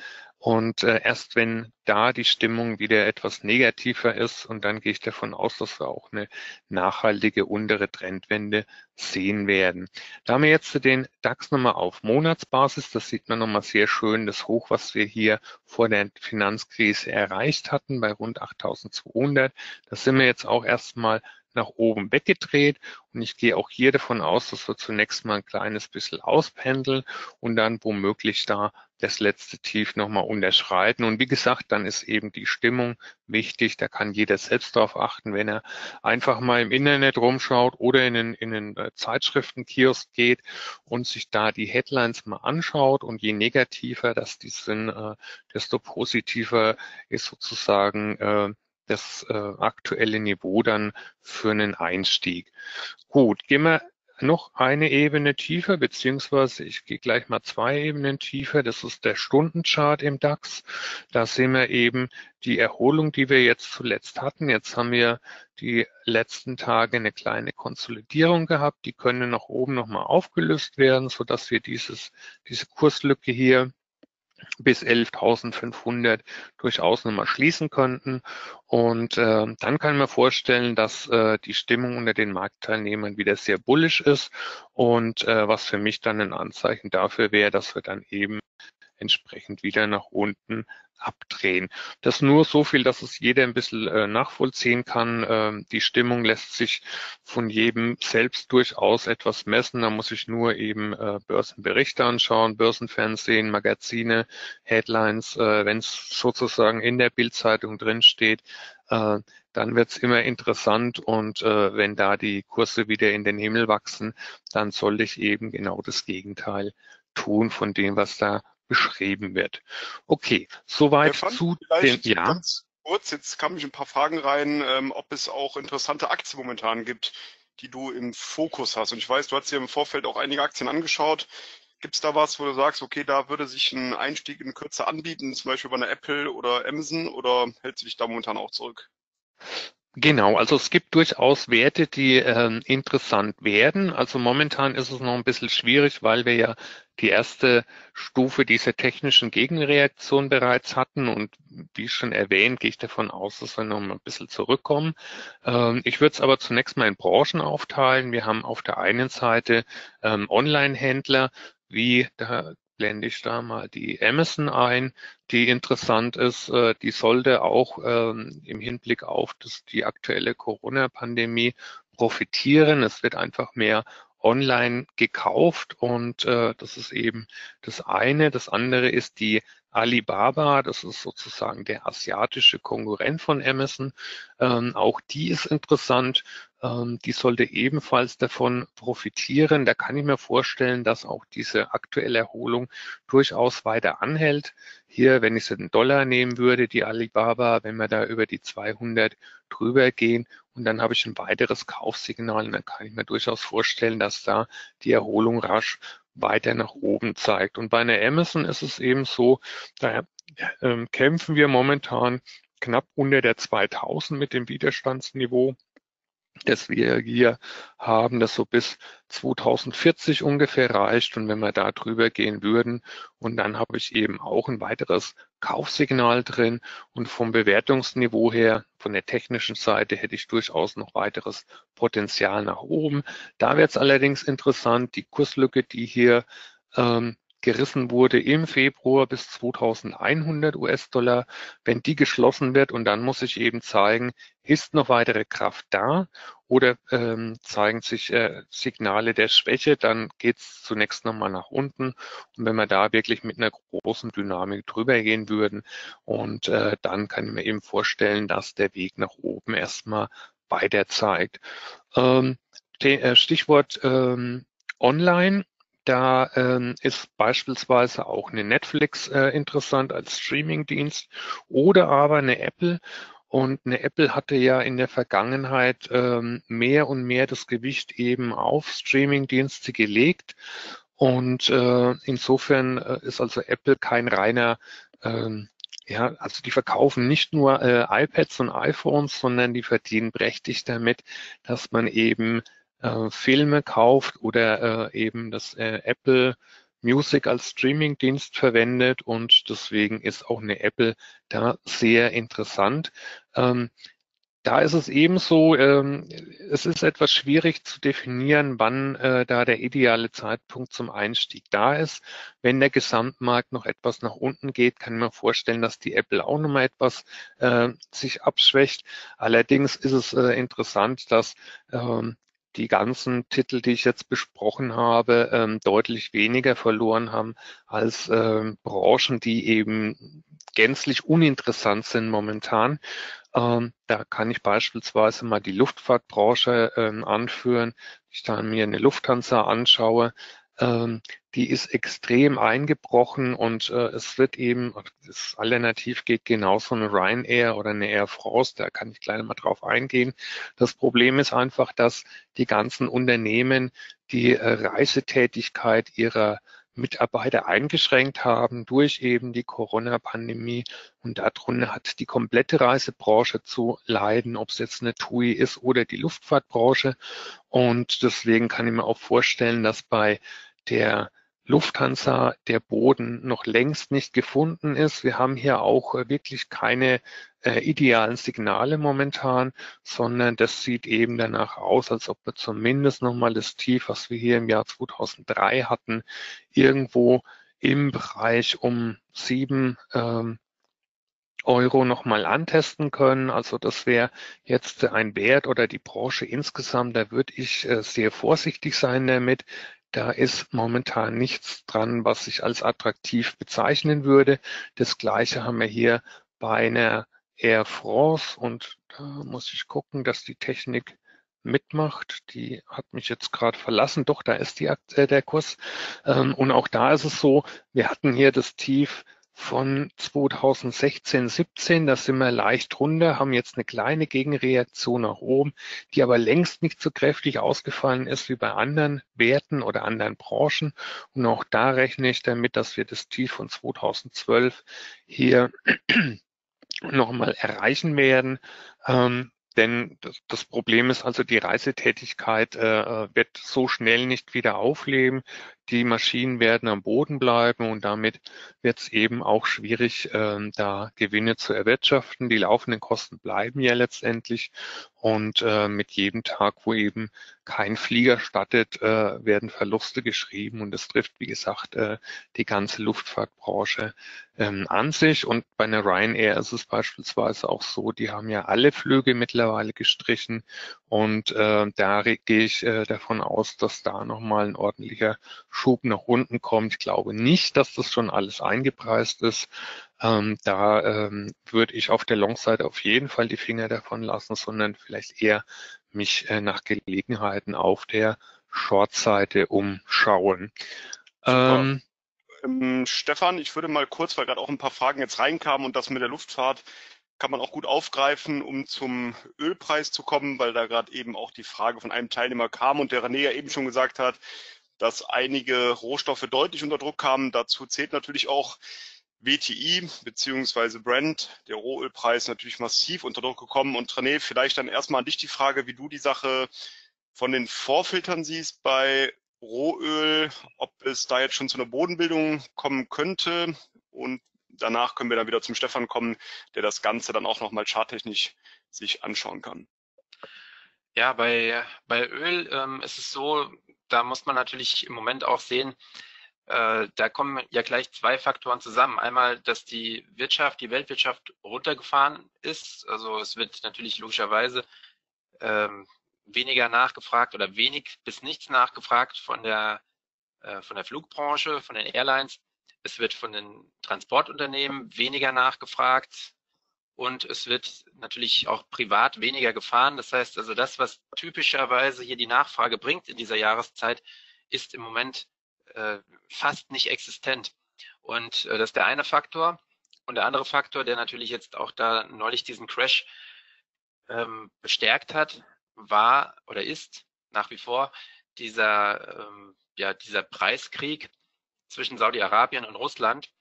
Und äh, erst wenn da die Stimmung wieder etwas negativer ist, und dann gehe ich davon aus, dass wir auch eine nachhaltige untere Trendwende sehen werden. Da haben wir jetzt den DAX nochmal auf Monatsbasis. Das sieht man nochmal sehr schön, das Hoch, was wir hier vor der Finanzkrise erreicht hatten, bei rund 8200. Das sind wir jetzt auch erstmal nach oben weggedreht. Und ich gehe auch hier davon aus, dass wir zunächst mal ein kleines bisschen auspendeln und dann womöglich da das letzte Tief nochmal unterschreiten. Und wie gesagt, dann ist eben die Stimmung wichtig. Da kann jeder selbst darauf achten, wenn er einfach mal im Internet rumschaut oder in den, in den äh, Zeitschriftenkiosk geht und sich da die Headlines mal anschaut. Und je negativer das die sind, äh, desto positiver ist sozusagen äh, das aktuelle Niveau dann für einen Einstieg. Gut, gehen wir noch eine Ebene tiefer, beziehungsweise ich gehe gleich mal zwei Ebenen tiefer. Das ist der Stundenchart im DAX. Da sehen wir eben die Erholung, die wir jetzt zuletzt hatten. Jetzt haben wir die letzten Tage eine kleine Konsolidierung gehabt. Die können nach oben nochmal aufgelöst werden, so dass wir dieses, diese Kurslücke hier bis 11.500 durchaus nochmal schließen könnten. Und äh, dann kann man vorstellen, dass äh, die Stimmung unter den Marktteilnehmern wieder sehr bullisch ist und äh, was für mich dann ein Anzeichen dafür wäre, dass wir dann eben entsprechend wieder nach unten abdrehen. Das nur so viel, dass es jeder ein bisschen äh, nachvollziehen kann. Ähm, die Stimmung lässt sich von jedem selbst durchaus etwas messen. Da muss ich nur eben äh, Börsenberichte anschauen, Börsenfernsehen, Magazine, Headlines. Äh, Wenn es sozusagen in der Bildzeitung drin steht, äh, dann wird es immer interessant und äh, wenn da die Kurse wieder in den Himmel wachsen, dann sollte ich eben genau das Gegenteil tun von dem, was da beschrieben wird. Okay, soweit zu den, ja. Ganz kurz, jetzt kamen ein paar Fragen rein, ähm, ob es auch interessante Aktien momentan gibt, die du im Fokus hast. Und ich weiß, du hast dir im Vorfeld auch einige Aktien angeschaut. Gibt es da was, wo du sagst, okay, da würde sich ein Einstieg in Kürze anbieten, zum Beispiel bei einer Apple oder Amazon, oder hältst du dich da momentan auch zurück? Genau, also es gibt durchaus Werte, die äh, interessant werden. Also momentan ist es noch ein bisschen schwierig, weil wir ja die erste Stufe dieser technischen Gegenreaktion bereits hatten. Und wie schon erwähnt, gehe ich davon aus, dass wir noch mal ein bisschen zurückkommen. Ähm, ich würde es aber zunächst mal in Branchen aufteilen. Wir haben auf der einen Seite ähm, Online-Händler, wie da blende ich da mal die Amazon ein, die interessant ist. Äh, die sollte auch ähm, im Hinblick auf das, die aktuelle Corona-Pandemie profitieren. Es wird einfach mehr online gekauft und äh, das ist eben das eine. Das andere ist die Alibaba, das ist sozusagen der asiatische Konkurrent von Amazon. Ähm, auch die ist interessant. Ähm, die sollte ebenfalls davon profitieren. Da kann ich mir vorstellen, dass auch diese aktuelle Erholung durchaus weiter anhält. Hier, wenn ich den Dollar nehmen würde, die Alibaba, wenn wir da über die 200 drüber gehen und dann habe ich ein weiteres Kaufsignal, dann kann ich mir durchaus vorstellen, dass da die Erholung rasch weiter nach oben zeigt. Und bei einer Amazon ist es eben so, da äh, kämpfen wir momentan knapp unter der 2000 mit dem Widerstandsniveau das wir hier haben, das so bis 2040 ungefähr reicht. Und wenn wir da drüber gehen würden, und dann habe ich eben auch ein weiteres Kaufsignal drin. Und vom Bewertungsniveau her, von der technischen Seite, hätte ich durchaus noch weiteres Potenzial nach oben. Da wird es allerdings interessant, die Kurslücke, die hier ähm, gerissen wurde im Februar bis 2100 US-Dollar. Wenn die geschlossen wird und dann muss ich eben zeigen, ist noch weitere Kraft da oder ähm, zeigen sich äh, Signale der Schwäche, dann geht es zunächst nochmal nach unten. Und wenn wir da wirklich mit einer großen Dynamik drüber gehen würden, und äh, dann kann ich mir eben vorstellen, dass der Weg nach oben erstmal weiter zeigt. Ähm, äh, Stichwort ähm, Online da ähm, ist beispielsweise auch eine Netflix äh, interessant als Streamingdienst oder aber eine Apple. Und eine Apple hatte ja in der Vergangenheit ähm, mehr und mehr das Gewicht eben auf Streamingdienste gelegt. Und äh, insofern äh, ist also Apple kein reiner ähm, ja, also die verkaufen nicht nur äh, iPads und iPhones, sondern die verdienen prächtig damit, dass man eben äh, Filme kauft oder äh, eben das äh, Apple Music als Streaming-Dienst verwendet und deswegen ist auch eine Apple da sehr interessant. Ähm, da ist es ebenso, ähm, es ist etwas schwierig zu definieren, wann äh, da der ideale Zeitpunkt zum Einstieg da ist. Wenn der Gesamtmarkt noch etwas nach unten geht, kann man vorstellen, dass die Apple auch nochmal etwas äh, sich abschwächt. Allerdings ist es äh, interessant, dass ähm, die ganzen Titel, die ich jetzt besprochen habe, ähm, deutlich weniger verloren haben als ähm, Branchen, die eben gänzlich uninteressant sind momentan. Ähm, da kann ich beispielsweise mal die Luftfahrtbranche ähm, anführen. Ich dann mir eine Lufthansa anschaue, die ist extrem eingebrochen und äh, es wird eben, das Alternativ geht genauso eine Ryanair oder eine Air France, da kann ich gleich mal drauf eingehen. Das Problem ist einfach, dass die ganzen Unternehmen die äh, Reisetätigkeit ihrer Mitarbeiter eingeschränkt haben durch eben die Corona-Pandemie. Und darunter hat die komplette Reisebranche zu leiden, ob es jetzt eine TUI ist oder die Luftfahrtbranche. Und deswegen kann ich mir auch vorstellen, dass bei der Lufthansa der Boden noch längst nicht gefunden ist. Wir haben hier auch äh, wirklich keine äh, idealen Signale momentan, sondern das sieht eben danach aus, als ob wir zumindest nochmal das Tief, was wir hier im Jahr 2003 hatten, irgendwo im Bereich um sieben ähm, Euro nochmal antesten können. Also das wäre jetzt ein Wert oder die Branche insgesamt, da würde ich äh, sehr vorsichtig sein damit. Da ist momentan nichts dran, was ich als attraktiv bezeichnen würde. Das gleiche haben wir hier bei einer Air France und da muss ich gucken, dass die Technik mitmacht. Die hat mich jetzt gerade verlassen. Doch, da ist die, äh, der Kurs. Ähm, und auch da ist es so, wir hatten hier das Tief von 2016, 17. Da sind wir leicht runter, haben jetzt eine kleine Gegenreaktion nach oben, die aber längst nicht so kräftig ausgefallen ist wie bei anderen Werten oder anderen Branchen. Und auch da rechne ich damit, dass wir das Tief von 2012 hier nochmal erreichen werden. Ähm, denn das, Problem ist also, die Reisetätigkeit äh, wird so schnell nicht wieder aufleben. Die Maschinen werden am Boden bleiben und damit wird es eben auch schwierig, äh, da Gewinne zu erwirtschaften. Die laufenden Kosten bleiben ja letztendlich und äh, mit jedem Tag, wo eben kein Flieger stattet, äh, werden Verluste geschrieben und das trifft, wie gesagt, äh, die ganze Luftfahrtbranche ähm, an sich. Und bei einer Ryanair ist es beispielsweise auch so, die haben ja alle Flüge mittlerweile gestrichen und äh, da gehe ich äh, davon aus, dass da nochmal ein ordentlicher Schub nach unten kommt. Ich glaube nicht, dass das schon alles eingepreist ist. Ähm, da ähm, würde ich auf der Long-Seite auf jeden Fall die Finger davon lassen, sondern vielleicht eher mich äh, nach Gelegenheiten auf der Short-Seite umschauen. Ähm, ähm, Stefan, ich würde mal kurz, weil gerade auch ein paar Fragen jetzt reinkamen und das mit der Luftfahrt kann man auch gut aufgreifen, um zum Ölpreis zu kommen, weil da gerade eben auch die Frage von einem Teilnehmer kam und der René ja eben schon gesagt hat, dass einige Rohstoffe deutlich unter Druck kamen. Dazu zählt natürlich auch WTI beziehungsweise Brent, der Rohölpreis natürlich massiv unter Druck gekommen. Und René, vielleicht dann erstmal an dich die Frage, wie du die Sache von den Vorfiltern siehst bei Rohöl, ob es da jetzt schon zu einer Bodenbildung kommen könnte. Und danach können wir dann wieder zum Stefan kommen, der das Ganze dann auch nochmal charttechnisch sich anschauen kann. Ja, bei, bei Öl ähm, ist es so, da muss man natürlich im Moment auch sehen, äh, da kommen ja gleich zwei Faktoren zusammen. Einmal, dass die Wirtschaft, die Weltwirtschaft runtergefahren ist. Also es wird natürlich logischerweise ähm, weniger nachgefragt oder wenig bis nichts nachgefragt von der, äh, von der Flugbranche, von den Airlines. Es wird von den Transportunternehmen weniger nachgefragt und es wird natürlich auch privat weniger gefahren. Das heißt also, das, was typischerweise hier die Nachfrage bringt in dieser Jahreszeit, ist im Moment äh, fast nicht existent. Und äh, das ist der eine Faktor. Und der andere Faktor, der natürlich jetzt auch da neulich diesen Crash ähm, bestärkt hat, war oder ist nach wie vor dieser, ähm, ja, dieser Preiskrieg zwischen Saudi-Arabien und Russland.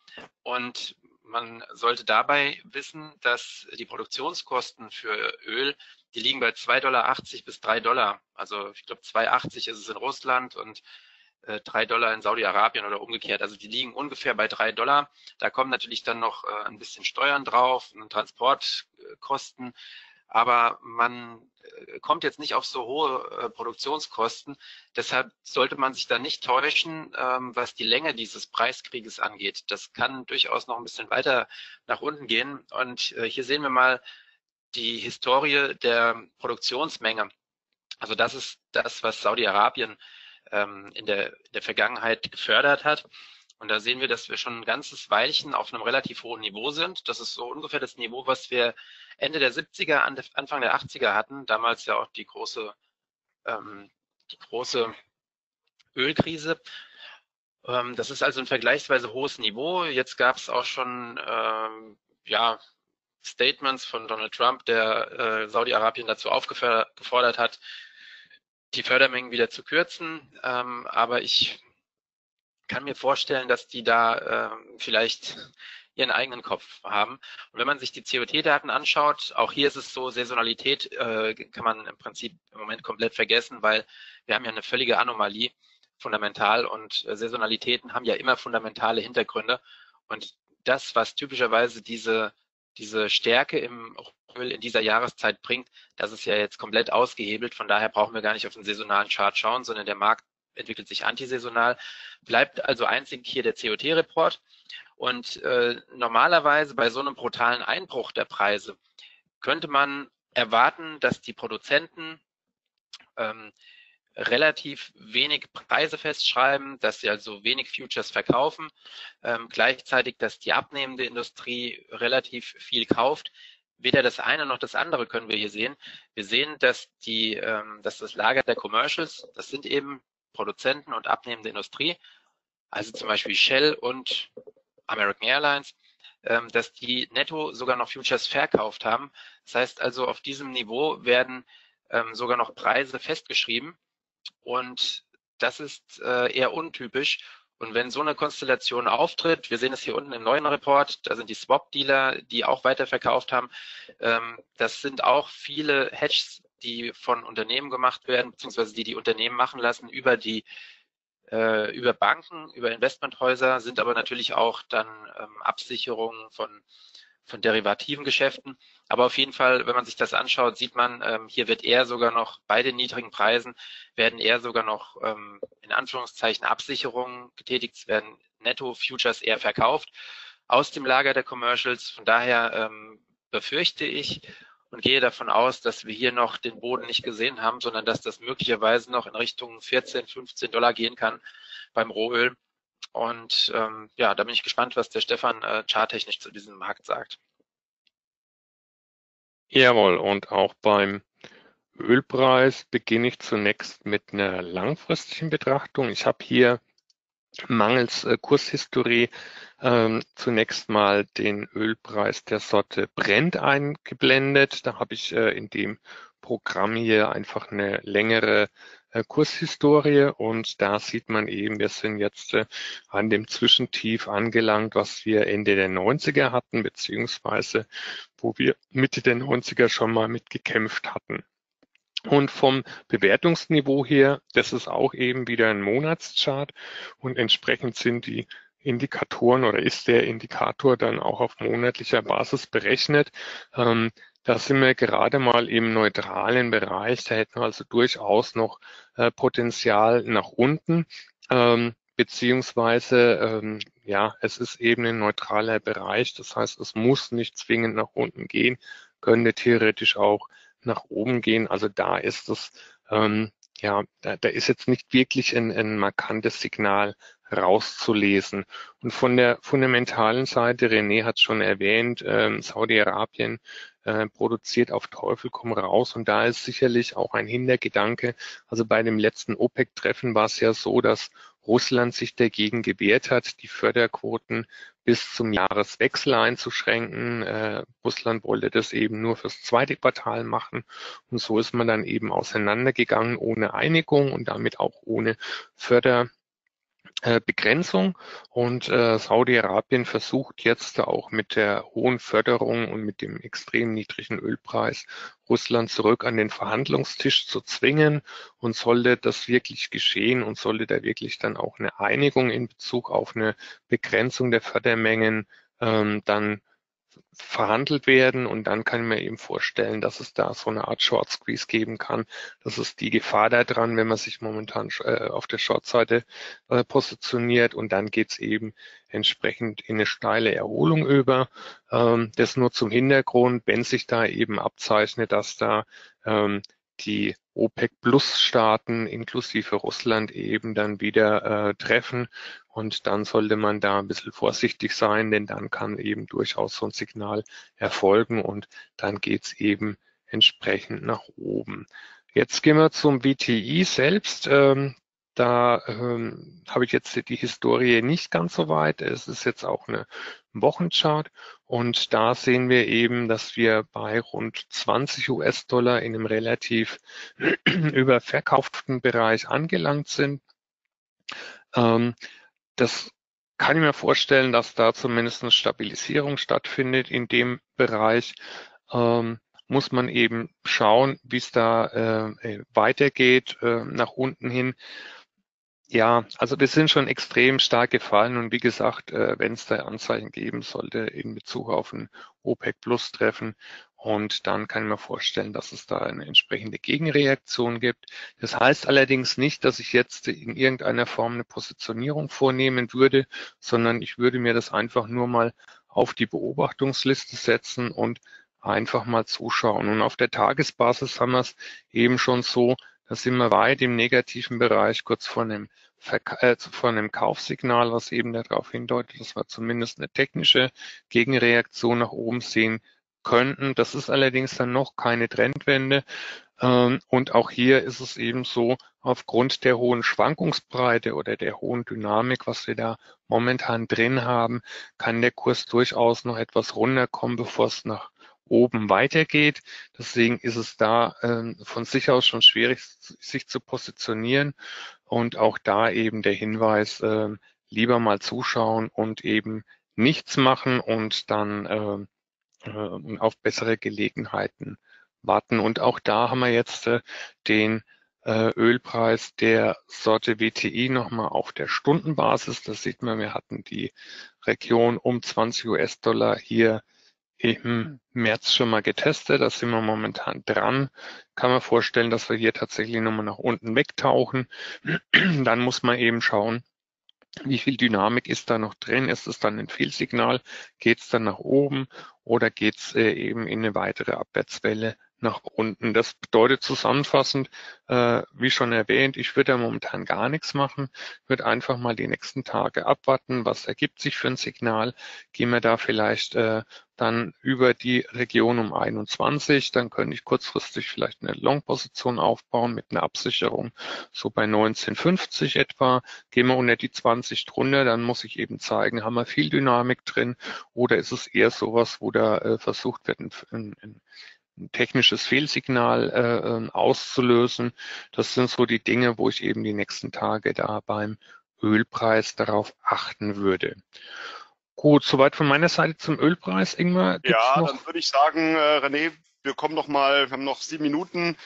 Und man sollte dabei wissen, dass die Produktionskosten für Öl, die liegen bei 2,80 Dollar bis 3 Dollar. Also ich glaube 2,80 ist es in Russland und äh, 3 Dollar in Saudi-Arabien oder umgekehrt. Also die liegen ungefähr bei 3 Dollar. Da kommen natürlich dann noch äh, ein bisschen Steuern drauf, Transportkosten aber man äh, kommt jetzt nicht auf so hohe äh, Produktionskosten. Deshalb sollte man sich da nicht täuschen, ähm, was die Länge dieses Preiskrieges angeht. Das kann durchaus noch ein bisschen weiter nach unten gehen. Und äh, hier sehen wir mal die Historie der Produktionsmenge. Also das ist das, was Saudi-Arabien ähm, in der, der Vergangenheit gefördert hat. Und da sehen wir, dass wir schon ein ganzes Weilchen auf einem relativ hohen Niveau sind. Das ist so ungefähr das Niveau, was wir Ende der 70er, Anfang der 80er hatten. Damals ja auch die große, ähm, die große Ölkrise. Ähm, das ist also ein vergleichsweise hohes Niveau. Jetzt gab es auch schon ähm, ja, Statements von Donald Trump, der äh, Saudi-Arabien dazu aufgefordert hat, die Fördermengen wieder zu kürzen. Ähm, aber ich kann mir vorstellen, dass die da äh, vielleicht ihren eigenen Kopf haben. Und wenn man sich die COT-Daten anschaut, auch hier ist es so, Saisonalität äh, kann man im Prinzip im Moment komplett vergessen, weil wir haben ja eine völlige Anomalie fundamental und äh, Saisonalitäten haben ja immer fundamentale Hintergründe. Und das, was typischerweise diese, diese Stärke im Öl in dieser Jahreszeit bringt, das ist ja jetzt komplett ausgehebelt. Von daher brauchen wir gar nicht auf den saisonalen Chart schauen, sondern der Markt entwickelt sich antisaisonal, bleibt also einzig hier der COT-Report. Und äh, normalerweise bei so einem brutalen Einbruch der Preise könnte man erwarten, dass die Produzenten ähm, relativ wenig Preise festschreiben, dass sie also wenig Futures verkaufen, ähm, gleichzeitig, dass die abnehmende Industrie relativ viel kauft. weder das eine noch das andere können wir hier sehen. Wir sehen, dass die, ähm, dass das Lager der Commercials, das sind eben Produzenten und abnehmende Industrie, also zum Beispiel Shell und American Airlines, ähm, dass die netto sogar noch Futures verkauft haben. Das heißt also, auf diesem Niveau werden ähm, sogar noch Preise festgeschrieben und das ist äh, eher untypisch. Und wenn so eine Konstellation auftritt, wir sehen es hier unten im neuen Report, da sind die Swap-Dealer, die auch weiterverkauft haben. Ähm, das sind auch viele Hedges, die von Unternehmen gemacht werden, beziehungsweise die die Unternehmen machen lassen über die äh, über Banken, über Investmenthäuser, sind aber natürlich auch dann ähm, Absicherungen von von derivativen Geschäften. Aber auf jeden Fall, wenn man sich das anschaut, sieht man, ähm, hier wird eher sogar noch bei den niedrigen Preisen werden eher sogar noch ähm, in Anführungszeichen Absicherungen getätigt, werden Netto-Futures eher verkauft aus dem Lager der Commercials. Von daher ähm, befürchte ich und gehe davon aus, dass wir hier noch den Boden nicht gesehen haben, sondern dass das möglicherweise noch in Richtung 14, 15 Dollar gehen kann beim Rohöl. Und ähm, ja, da bin ich gespannt, was der Stefan äh, charttechnisch zu diesem Markt sagt. Jawohl, und auch beim Ölpreis beginne ich zunächst mit einer langfristigen Betrachtung. Ich habe hier mangels äh, Kurshistorie ähm, zunächst mal den Ölpreis der Sorte Brent eingeblendet. Da habe ich äh, in dem Programm hier einfach eine längere äh, Kurshistorie und da sieht man eben, wir sind jetzt äh, an dem Zwischentief angelangt, was wir Ende der 90er hatten, beziehungsweise wo wir Mitte der 90er schon mal mitgekämpft hatten. Und vom Bewertungsniveau her, das ist auch eben wieder ein Monatschart und entsprechend sind die Indikatoren oder ist der Indikator dann auch auf monatlicher Basis berechnet. Ähm, da sind wir gerade mal im neutralen Bereich. Da hätten wir also durchaus noch äh, Potenzial nach unten. Ähm, beziehungsweise ähm, ja, es ist eben ein neutraler Bereich. Das heißt, es muss nicht zwingend nach unten gehen, könnte theoretisch auch nach oben gehen. Also da ist es ähm, ja, da, da ist jetzt nicht wirklich ein, ein markantes Signal rauszulesen. Und von der fundamentalen Seite, René hat schon erwähnt, ähm, Saudi-Arabien äh, produziert auf Teufel komm raus. Und da ist sicherlich auch ein Hintergedanke. Also bei dem letzten OPEC-Treffen war es ja so, dass Russland sich dagegen gewehrt hat, die Förderquoten bis zum Jahreswechsel einzuschränken. Äh, Russland wollte das eben nur fürs zweite Quartal machen. Und so ist man dann eben auseinandergegangen ohne Einigung und damit auch ohne Förder Begrenzung und äh, Saudi-Arabien versucht jetzt auch mit der hohen Förderung und mit dem extrem niedrigen Ölpreis Russland zurück an den Verhandlungstisch zu zwingen. Und sollte das wirklich geschehen und sollte da wirklich dann auch eine Einigung in Bezug auf eine Begrenzung der Fördermengen ähm, dann verhandelt werden und dann kann ich mir eben vorstellen, dass es da so eine Art Short Squeeze geben kann. Das ist die Gefahr daran, wenn man sich momentan äh, auf der Short-Seite äh, positioniert und dann geht's eben entsprechend in eine steile Erholung über. Ähm, das nur zum Hintergrund, wenn sich da eben abzeichnet, dass da ähm, die OPEC-Plus-Staaten inklusive Russland eben dann wieder äh, treffen. Und dann sollte man da ein bisschen vorsichtig sein, denn dann kann eben durchaus so ein Signal erfolgen und dann geht's eben entsprechend nach oben. Jetzt gehen wir zum WTI selbst. Ähm, da ähm, habe ich jetzt die Historie nicht ganz so weit. Es ist jetzt auch eine Wochenchart und da sehen wir eben, dass wir bei rund 20 US-Dollar in einem relativ überverkauften Bereich angelangt sind. Ähm, das kann ich mir vorstellen, dass da zumindest eine Stabilisierung stattfindet in dem Bereich. Ähm, muss man eben schauen, wie es da äh, weitergeht äh, nach unten hin. Ja, also wir sind schon extrem stark gefallen und wie gesagt, äh, wenn es da Anzeichen geben sollte in Bezug auf ein OPEC Plus Treffen und dann kann ich mir vorstellen, dass es da eine entsprechende Gegenreaktion gibt. Das heißt allerdings nicht, dass ich jetzt in irgendeiner Form eine Positionierung vornehmen würde, sondern ich würde mir das einfach nur mal auf die Beobachtungsliste setzen und einfach mal zuschauen. Und auf der Tagesbasis haben wir es eben schon so, da sind wir weit im negativen Bereich, kurz vor einem, Verka äh, vor einem Kaufsignal, was eben darauf hindeutet, dass wir zumindest eine technische Gegenreaktion nach oben sehen könnten. Das ist allerdings dann noch keine Trendwende. Ähm, und auch hier ist es eben so, aufgrund der hohen Schwankungsbreite oder der hohen Dynamik, was wir da momentan drin haben, kann der Kurs durchaus noch etwas runterkommen, bevor es nach oben weitergeht. Deswegen ist es da äh, von sich aus schon schwierig, sich zu positionieren. Und auch da eben der Hinweis, äh, lieber mal zuschauen und eben nichts machen und dann äh, äh, auf bessere Gelegenheiten warten. Und auch da haben wir jetzt äh, den äh, Ölpreis der Sorte WTI nochmal auf der Stundenbasis. Das sieht man, wir hatten die Region um 20 US-Dollar hier im März schon mal getestet. Da sind wir momentan dran. Kann man vorstellen, dass wir hier tatsächlich nochmal nach unten wegtauchen. Dann muss man eben schauen, wie viel Dynamik ist da noch drin? Ist es dann ein Fehlsignal? Geht es dann nach oben oder geht es äh, eben in eine weitere Abwärtswelle nach unten. Das bedeutet zusammenfassend, äh, wie schon erwähnt, ich würde ja momentan gar nichts machen, würde einfach mal die nächsten Tage abwarten, was ergibt sich für ein Signal, gehen wir da vielleicht äh, dann über die Region um 21, dann könnte ich kurzfristig vielleicht eine Long-Position aufbauen mit einer Absicherung so bei 1950 etwa. Gehen wir unter die 20 drunter, dann muss ich eben zeigen, haben wir viel Dynamik drin oder ist es eher sowas, wo da äh, versucht wird, ein, ein, technisches Fehlsignal äh, ähm, auszulösen. Das sind so die Dinge, wo ich eben die nächsten Tage da beim Ölpreis darauf achten würde. Gut, soweit von meiner Seite zum Ölpreis. Ingmar, ja, noch? dann würde ich sagen, äh, René, wir kommen noch mal, wir haben noch sieben Minuten.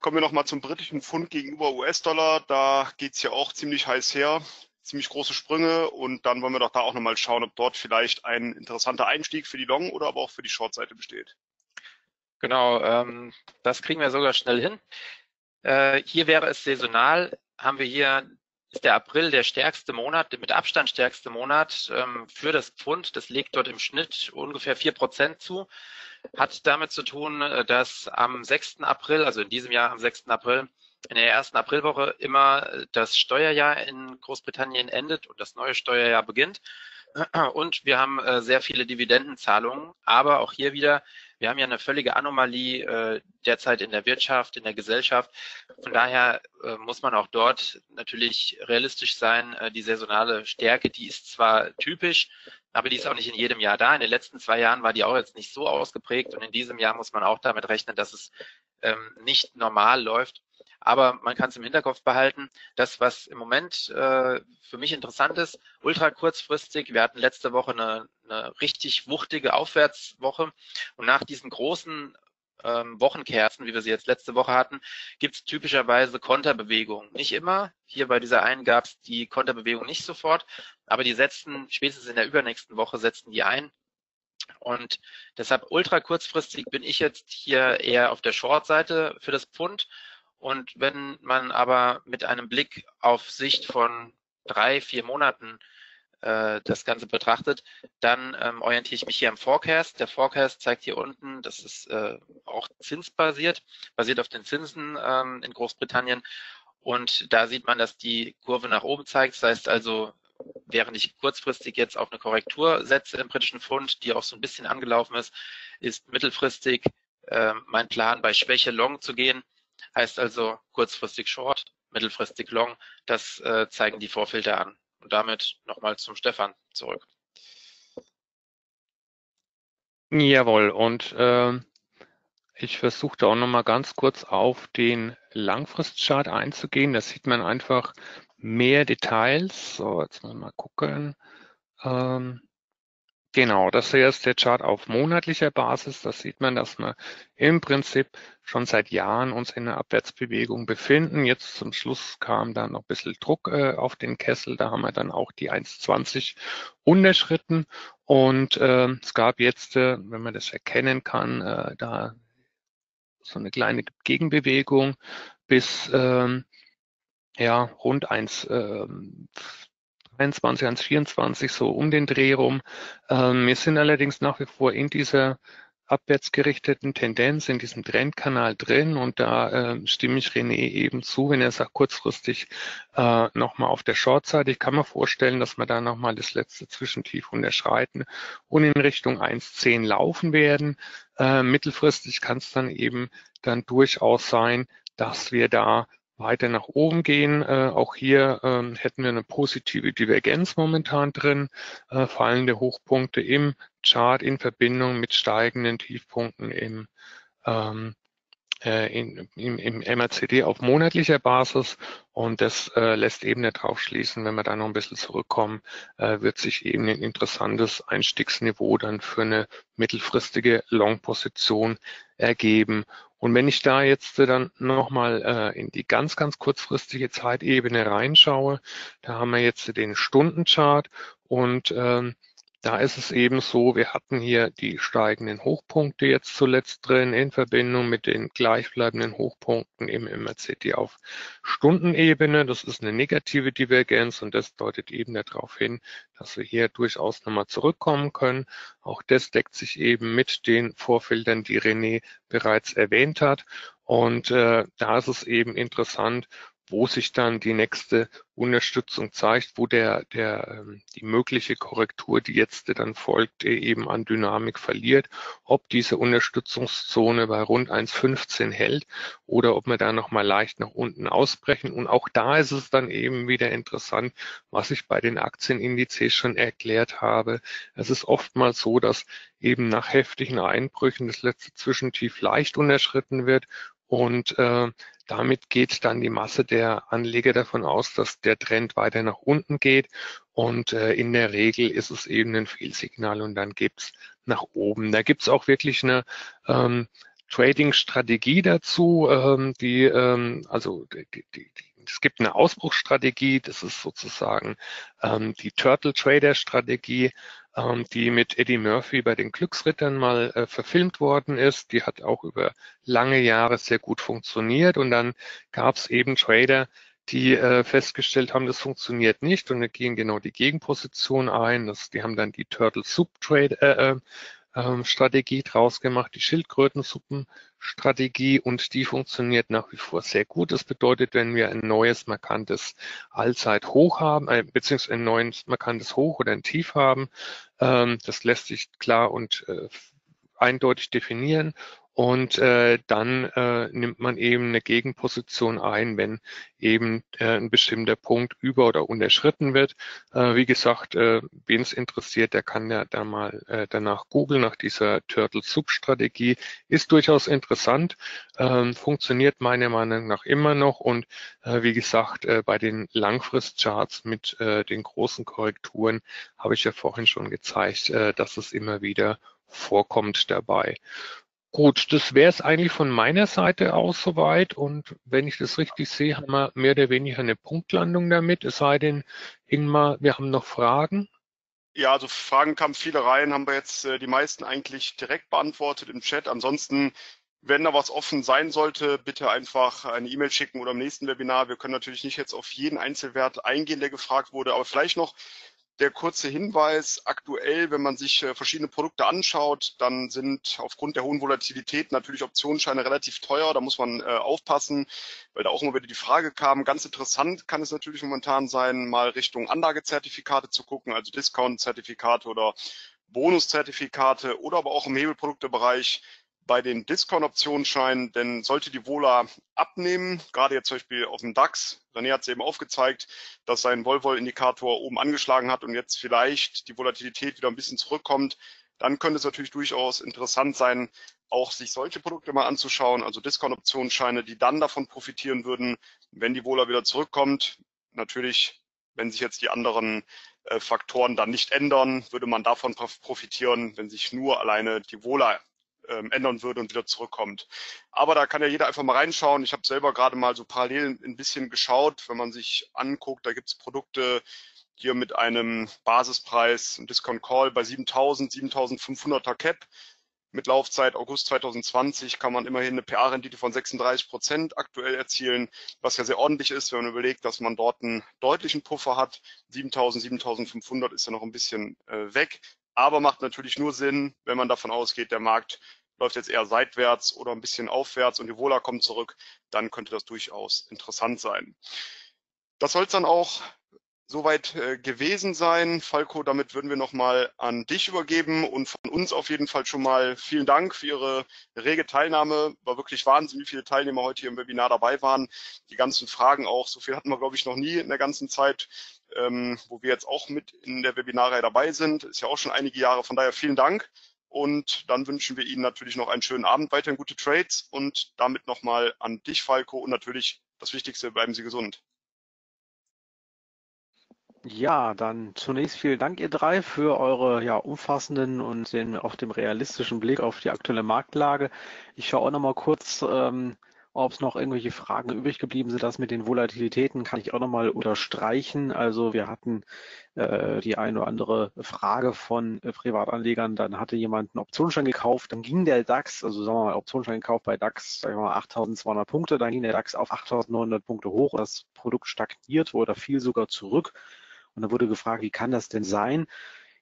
Kommen wir noch mal zum britischen Pfund gegenüber US-Dollar. Da geht's ja auch ziemlich heiß her, ziemlich große Sprünge. Und dann wollen wir doch da auch noch mal schauen, ob dort vielleicht ein interessanter Einstieg für die Long- oder aber auch für die Short-Seite besteht. Genau, ähm, das kriegen wir sogar schnell hin. Äh, hier wäre es saisonal, haben wir hier, ist der April der stärkste Monat, mit Abstand stärkste Monat ähm, für das Pfund. Das legt dort im Schnitt ungefähr vier Prozent zu. Hat damit zu tun, äh, dass am 6. April, also in diesem Jahr am 6. April, in der ersten Aprilwoche immer das Steuerjahr in Großbritannien endet und das neue Steuerjahr beginnt. Und wir haben äh, sehr viele Dividendenzahlungen, aber auch hier wieder wir haben ja eine völlige Anomalie äh, derzeit in der Wirtschaft, in der Gesellschaft. Von daher äh, muss man auch dort natürlich realistisch sein. Äh, die saisonale Stärke, die ist zwar typisch, aber die ist auch nicht in jedem Jahr da. In den letzten zwei Jahren war die auch jetzt nicht so ausgeprägt und in diesem Jahr muss man auch damit rechnen, dass es ähm, nicht normal läuft. Aber man kann es im Hinterkopf behalten. Das, was im Moment äh, für mich interessant ist, ultra kurzfristig. Wir hatten letzte Woche eine, eine richtig wuchtige Aufwärtswoche und nach diesen großen ähm, Wochenkerzen, wie wir sie jetzt letzte Woche hatten, gibt es typischerweise Konterbewegungen. Nicht immer. Hier bei dieser einen gab es die Konterbewegung nicht sofort, aber die setzten spätestens in der übernächsten Woche setzten die ein. Und deshalb ultra kurzfristig bin ich jetzt hier eher auf der Short-Seite für das Pfund und wenn man aber mit einem Blick auf Sicht von drei, vier Monaten äh, das Ganze betrachtet, dann ähm, orientiere ich mich hier am Forecast. Der Forecast zeigt hier unten, das ist äh, auch zinsbasiert, basiert auf den Zinsen ähm, in Großbritannien. Und da sieht man, dass die Kurve nach oben zeigt. Das heißt also, während ich kurzfristig jetzt auf eine Korrektur setze im britischen Pfund, die auch so ein bisschen angelaufen ist, ist mittelfristig äh, mein Plan, bei Schwäche Long zu gehen Heißt also kurzfristig Short, mittelfristig Long. Das äh, zeigen die Vorfilter an. Und damit nochmal zum Stefan zurück. Jawohl, und äh, ich versuche da auch nochmal ganz kurz auf den Langfristchart einzugehen. Da sieht man einfach mehr Details. So, jetzt mal, mal gucken. Ähm, Genau, das hier ist der Chart auf monatlicher Basis. Da sieht man, dass wir im Prinzip schon seit Jahren uns in einer Abwärtsbewegung befinden. Jetzt zum Schluss kam dann noch ein bisschen Druck äh, auf den Kessel. Da haben wir dann auch die 1,20 unterschritten. Und äh, es gab jetzt, äh, wenn man das erkennen kann, äh, da so eine kleine Gegenbewegung bis ähm, ja, rund 1, 21, 1,24 so um den Dreh rum. Ähm, wir sind allerdings nach wie vor in dieser abwärts gerichteten Tendenz in diesem Trendkanal drin und da äh, stimme ich René eben zu, wenn er sagt, kurzfristig äh, nochmal auf der Short-Seite. Ich kann mir vorstellen, dass wir da nochmal das letzte Zwischentief unterschreiten und in Richtung 1,10 laufen werden. Äh, mittelfristig kann es dann eben dann durchaus sein, dass wir da weiter nach oben gehen. Äh, auch hier ähm, hätten wir eine positive Divergenz momentan drin, äh, fallende Hochpunkte im Chart in Verbindung mit steigenden Tiefpunkten im, ähm, äh, in, im, im MACD auf monatlicher Basis und das äh, lässt eben darauf schließen, wenn wir da noch ein bisschen zurückkommen, äh, wird sich eben ein interessantes Einstiegsniveau dann für eine mittelfristige Long-Position ergeben. Und wenn ich da jetzt dann nochmal äh, in die ganz, ganz kurzfristige Zeitebene reinschaue, da haben wir jetzt den Stundenchart und ähm, da ist es eben so, wir hatten hier die steigenden Hochpunkte jetzt zuletzt drin in Verbindung mit den gleichbleibenden Hochpunkten im MACD auf Stundenebene. Das ist eine negative Divergenz und das deutet eben darauf hin, dass wir hier durchaus nochmal zurückkommen können. Auch das deckt sich eben mit den Vorfeldern, die René bereits erwähnt hat. Und äh, da ist es eben interessant, wo sich dann die nächste Unterstützung zeigt, wo der, der, ähm, die mögliche Korrektur, die jetzt dann folgt, eben an Dynamik verliert, ob diese Unterstützungszone bei rund 1,15 hält oder ob wir da nochmal leicht nach unten ausbrechen. Und auch da ist es dann eben wieder interessant, was ich bei den Aktienindizes schon erklärt habe. Es ist oftmals so, dass eben nach heftigen Einbrüchen das letzte Zwischentief leicht unterschritten wird und äh, damit geht dann die Masse der Anleger davon aus, dass der Trend weiter nach unten geht. Und äh, in der Regel ist es eben ein Fehlsignal und dann gibt's nach oben. Da gibt's auch wirklich eine ähm, Trading-Strategie dazu, ähm, die, ähm, also die, die, die, es gibt eine Ausbruchsstrategie, das ist sozusagen ähm, die Turtle Trader Strategie ähm, die mit Eddie Murphy bei den Glücksrittern mal äh, verfilmt worden ist. Die hat auch über lange Jahre sehr gut funktioniert und dann gab es eben Trader, die äh, festgestellt haben, das funktioniert nicht und dann gehen genau die Gegenposition ein. Das, die haben dann die Turtle Soup Trade äh, äh ähm, Strategie draus gemacht, die Schildkrötensuppenstrategie und die funktioniert nach wie vor sehr gut. Das bedeutet, wenn wir ein neues markantes Allzeithoch haben, äh, beziehungsweise ein neues markantes Hoch oder ein Tief haben, ähm, das lässt sich klar und äh, eindeutig definieren und äh, dann äh, nimmt man eben eine Gegenposition ein, wenn eben äh, ein bestimmter Punkt über- oder unterschritten wird. Äh, wie gesagt, äh, wen es interessiert, der kann ja da mal äh, danach googeln, nach dieser Turtle-Sub-Strategie. Ist durchaus interessant, äh, funktioniert meiner Meinung nach immer noch und äh, wie gesagt, äh, bei den Langfristcharts mit äh, den großen Korrekturen habe ich ja vorhin schon gezeigt, äh, dass es immer wieder vorkommt dabei. Gut, das wäre es eigentlich von meiner Seite aus soweit. Und wenn ich das richtig sehe, haben wir mehr oder weniger eine Punktlandung damit. Es sei denn, Ingmar, wir haben noch Fragen. Ja, also Fragen kamen viele rein, haben wir jetzt äh, die meisten eigentlich direkt beantwortet im Chat. Ansonsten, wenn da was offen sein sollte, bitte einfach eine E-Mail schicken oder im nächsten Webinar. Wir können natürlich nicht jetzt auf jeden Einzelwert eingehen, der gefragt wurde, aber vielleicht noch der kurze Hinweis, aktuell, wenn man sich äh, verschiedene Produkte anschaut, dann sind aufgrund der hohen Volatilität natürlich Optionsscheine relativ teuer. Da muss man äh, aufpassen, weil da auch immer wieder die Frage kam. Ganz interessant kann es natürlich momentan sein, mal Richtung Anlagezertifikate zu gucken, also Discount-Zertifikate oder Bonuszertifikate oder aber auch im Hebelproduktebereich bei den Discount-Optionsscheinen, denn sollte die Vola abnehmen, gerade jetzt zum Beispiel auf dem DAX, René hat es eben aufgezeigt, dass sein Volvo-Indikator oben angeschlagen hat und jetzt vielleicht die Volatilität wieder ein bisschen zurückkommt, dann könnte es natürlich durchaus interessant sein, auch sich solche Produkte mal anzuschauen, also Discount-Optionsscheine, die dann davon profitieren würden, wenn die Vola wieder zurückkommt. Natürlich, wenn sich jetzt die anderen äh, Faktoren dann nicht ändern, würde man davon profitieren, wenn sich nur alleine die Vola ähm, ändern würde und wieder zurückkommt. Aber da kann ja jeder einfach mal reinschauen. Ich habe selber gerade mal so parallel ein bisschen geschaut, wenn man sich anguckt, da gibt es Produkte hier mit einem Basispreis, ein Discount Call bei 7000, 7500er Cap. Mit Laufzeit August 2020 kann man immerhin eine PA-Rendite von 36 Prozent aktuell erzielen, was ja sehr ordentlich ist, wenn man überlegt, dass man dort einen deutlichen Puffer hat. 7000, 7500 ist ja noch ein bisschen äh, weg aber macht natürlich nur Sinn, wenn man davon ausgeht, der Markt läuft jetzt eher seitwärts oder ein bisschen aufwärts und die Vola kommt zurück, dann könnte das durchaus interessant sein. Das soll es dann auch soweit äh, gewesen sein. Falco, damit würden wir nochmal an dich übergeben und von uns auf jeden Fall schon mal vielen Dank für Ihre rege Teilnahme. War wirklich Wahnsinn, wie viele Teilnehmer heute hier im Webinar dabei waren. Die ganzen Fragen auch, so viel hatten wir, glaube ich, noch nie in der ganzen Zeit, ähm, wo wir jetzt auch mit in der Webinarreihe dabei sind. Ist ja auch schon einige Jahre, von daher vielen Dank. Und dann wünschen wir Ihnen natürlich noch einen schönen Abend, weiterhin gute Trades und damit nochmal an dich, Falco, und natürlich das Wichtigste, bleiben Sie gesund. Ja, dann zunächst vielen Dank, ihr drei, für eure ja, umfassenden und den, auf dem realistischen Blick auf die aktuelle Marktlage. Ich schaue auch noch mal kurz, ähm, ob es noch irgendwelche Fragen übrig geblieben sind. Das mit den Volatilitäten kann ich auch noch mal unterstreichen. Also wir hatten äh, die eine oder andere Frage von äh, Privatanlegern. Dann hatte jemand einen Optionsschein gekauft. Dann ging der DAX, also sagen wir mal Optionsschein gekauft bei DAX, sagen wir mal 8.200 Punkte. Dann ging der DAX auf 8.900 Punkte hoch. Das Produkt stagniert oder fiel sogar zurück. Und da wurde gefragt, wie kann das denn sein?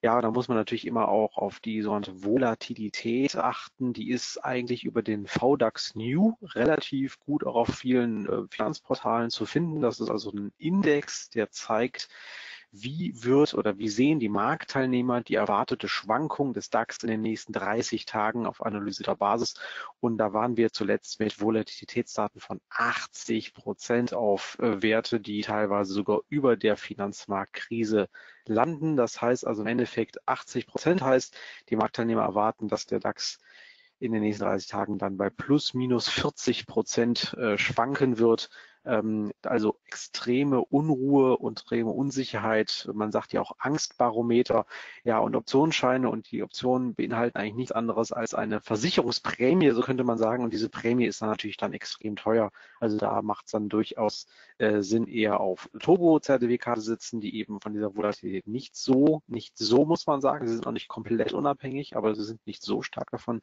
Ja, da muss man natürlich immer auch auf die sogenannte Volatilität achten. Die ist eigentlich über den VDAX New relativ gut auch auf vielen äh, Finanzportalen zu finden. Das ist also ein Index, der zeigt, wie wird oder wie sehen die Marktteilnehmer die erwartete Schwankung des DAX in den nächsten 30 Tagen auf analysierter Basis. Und da waren wir zuletzt mit Volatilitätsdaten von 80 Prozent auf äh, Werte, die teilweise sogar über der Finanzmarktkrise landen. Das heißt also im Endeffekt 80 Prozent heißt, die Marktteilnehmer erwarten, dass der DAX in den nächsten 30 Tagen dann bei plus minus 40 Prozent äh, schwanken wird. Ähm, also extreme Unruhe und extreme Unsicherheit. Man sagt ja auch Angstbarometer. Ja, und Optionsscheine und die Optionen beinhalten eigentlich nichts anderes als eine Versicherungsprämie, so könnte man sagen. Und diese Prämie ist dann natürlich dann extrem teuer. Also da macht es dann durchaus äh, Sinn, eher auf Turbo-Zertifikate sitzen, die eben von dieser Volatilität nicht so, nicht so muss man sagen, sie sind auch nicht komplett unabhängig, aber sie sind nicht so stark davon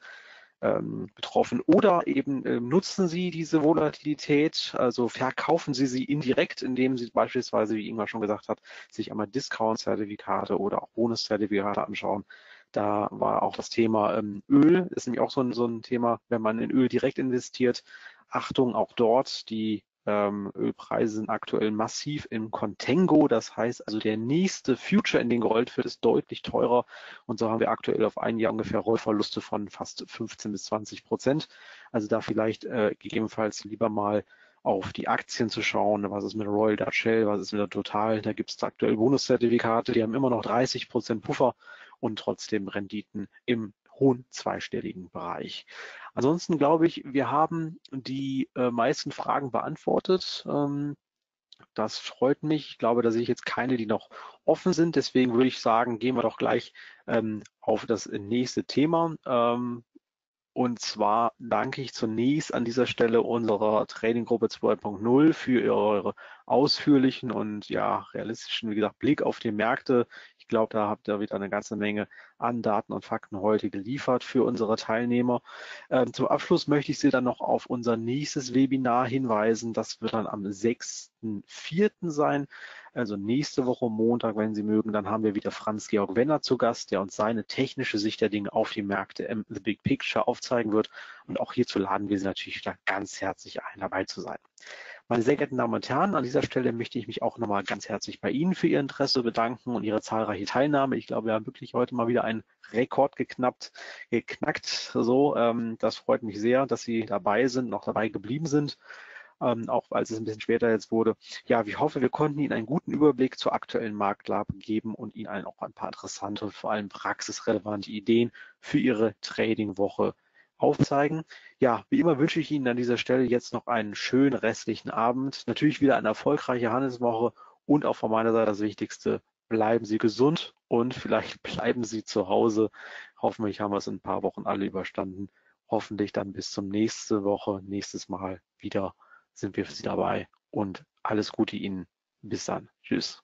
ähm, betroffen. Oder eben äh, nutzen Sie diese Volatilität, also verkaufen Sie sie indirekt, indem Sie beispielsweise, wie Ingmar schon gesagt hat, sich einmal Discount-Zertifikate oder auch Bonus-Zertifikate anschauen. Da war auch das Thema ähm, Öl, ist nämlich auch so ein, so ein Thema, wenn man in Öl direkt investiert. Achtung, auch dort die ähm, Ölpreise sind aktuell massiv im Contango. Das heißt also, der nächste Future, in den gerollt wird, ist deutlich teurer. Und so haben wir aktuell auf ein Jahr ungefähr Rollverluste von fast 15 bis 20 Prozent. Also da vielleicht äh, gegebenenfalls lieber mal auf die Aktien zu schauen. Was ist mit Royal Dutch Shell? Was ist mit der Total? Da gibt es aktuell Bonuszertifikate. Die haben immer noch 30 Prozent Puffer und trotzdem Renditen im hohen zweistelligen Bereich. Ansonsten glaube ich, wir haben die äh, meisten Fragen beantwortet. Ähm, das freut mich. Ich glaube, da sehe ich jetzt keine, die noch offen sind. Deswegen würde ich sagen, gehen wir doch gleich ähm, auf das nächste Thema. Ähm, und zwar danke ich zunächst an dieser Stelle unserer Traininggruppe 2.0 für eure ausführlichen und ja realistischen, wie gesagt, Blick auf die Märkte. Ich glaube, da habt ihr wieder eine ganze Menge an Daten und Fakten heute geliefert für unsere Teilnehmer. Ähm, zum Abschluss möchte ich Sie dann noch auf unser nächstes Webinar hinweisen. Das wird dann am 6.4. sein. Also nächste Woche Montag, wenn Sie mögen, dann haben wir wieder Franz-Georg Wenner zu Gast, der uns seine technische Sicht der Dinge auf die Märkte im The Big Picture aufzeigen wird. Und auch hierzu laden wir Sie natürlich wieder ganz herzlich ein, dabei zu sein. Meine sehr geehrten Damen und Herren, an dieser Stelle möchte ich mich auch nochmal ganz herzlich bei Ihnen für Ihr Interesse bedanken und Ihre zahlreiche Teilnahme. Ich glaube, wir haben wirklich heute mal wieder einen Rekord geknappt, geknackt. So, ähm, das freut mich sehr, dass Sie dabei sind, noch dabei geblieben sind. Ähm, auch als es ein bisschen später jetzt wurde. Ja, ich hoffe, wir konnten Ihnen einen guten Überblick zur aktuellen Marktlage geben und Ihnen auch ein paar interessante und vor allem praxisrelevante Ideen für Ihre Trading-Woche aufzeigen. Ja, wie immer wünsche ich Ihnen an dieser Stelle jetzt noch einen schönen restlichen Abend. Natürlich wieder eine erfolgreiche Handelswoche und auch von meiner Seite das Wichtigste, bleiben Sie gesund und vielleicht bleiben Sie zu Hause. Hoffentlich haben wir es in ein paar Wochen alle überstanden. Hoffentlich dann bis zum nächste Woche, nächstes Mal wieder sind wir für Sie dabei und alles Gute Ihnen. Bis dann. Tschüss.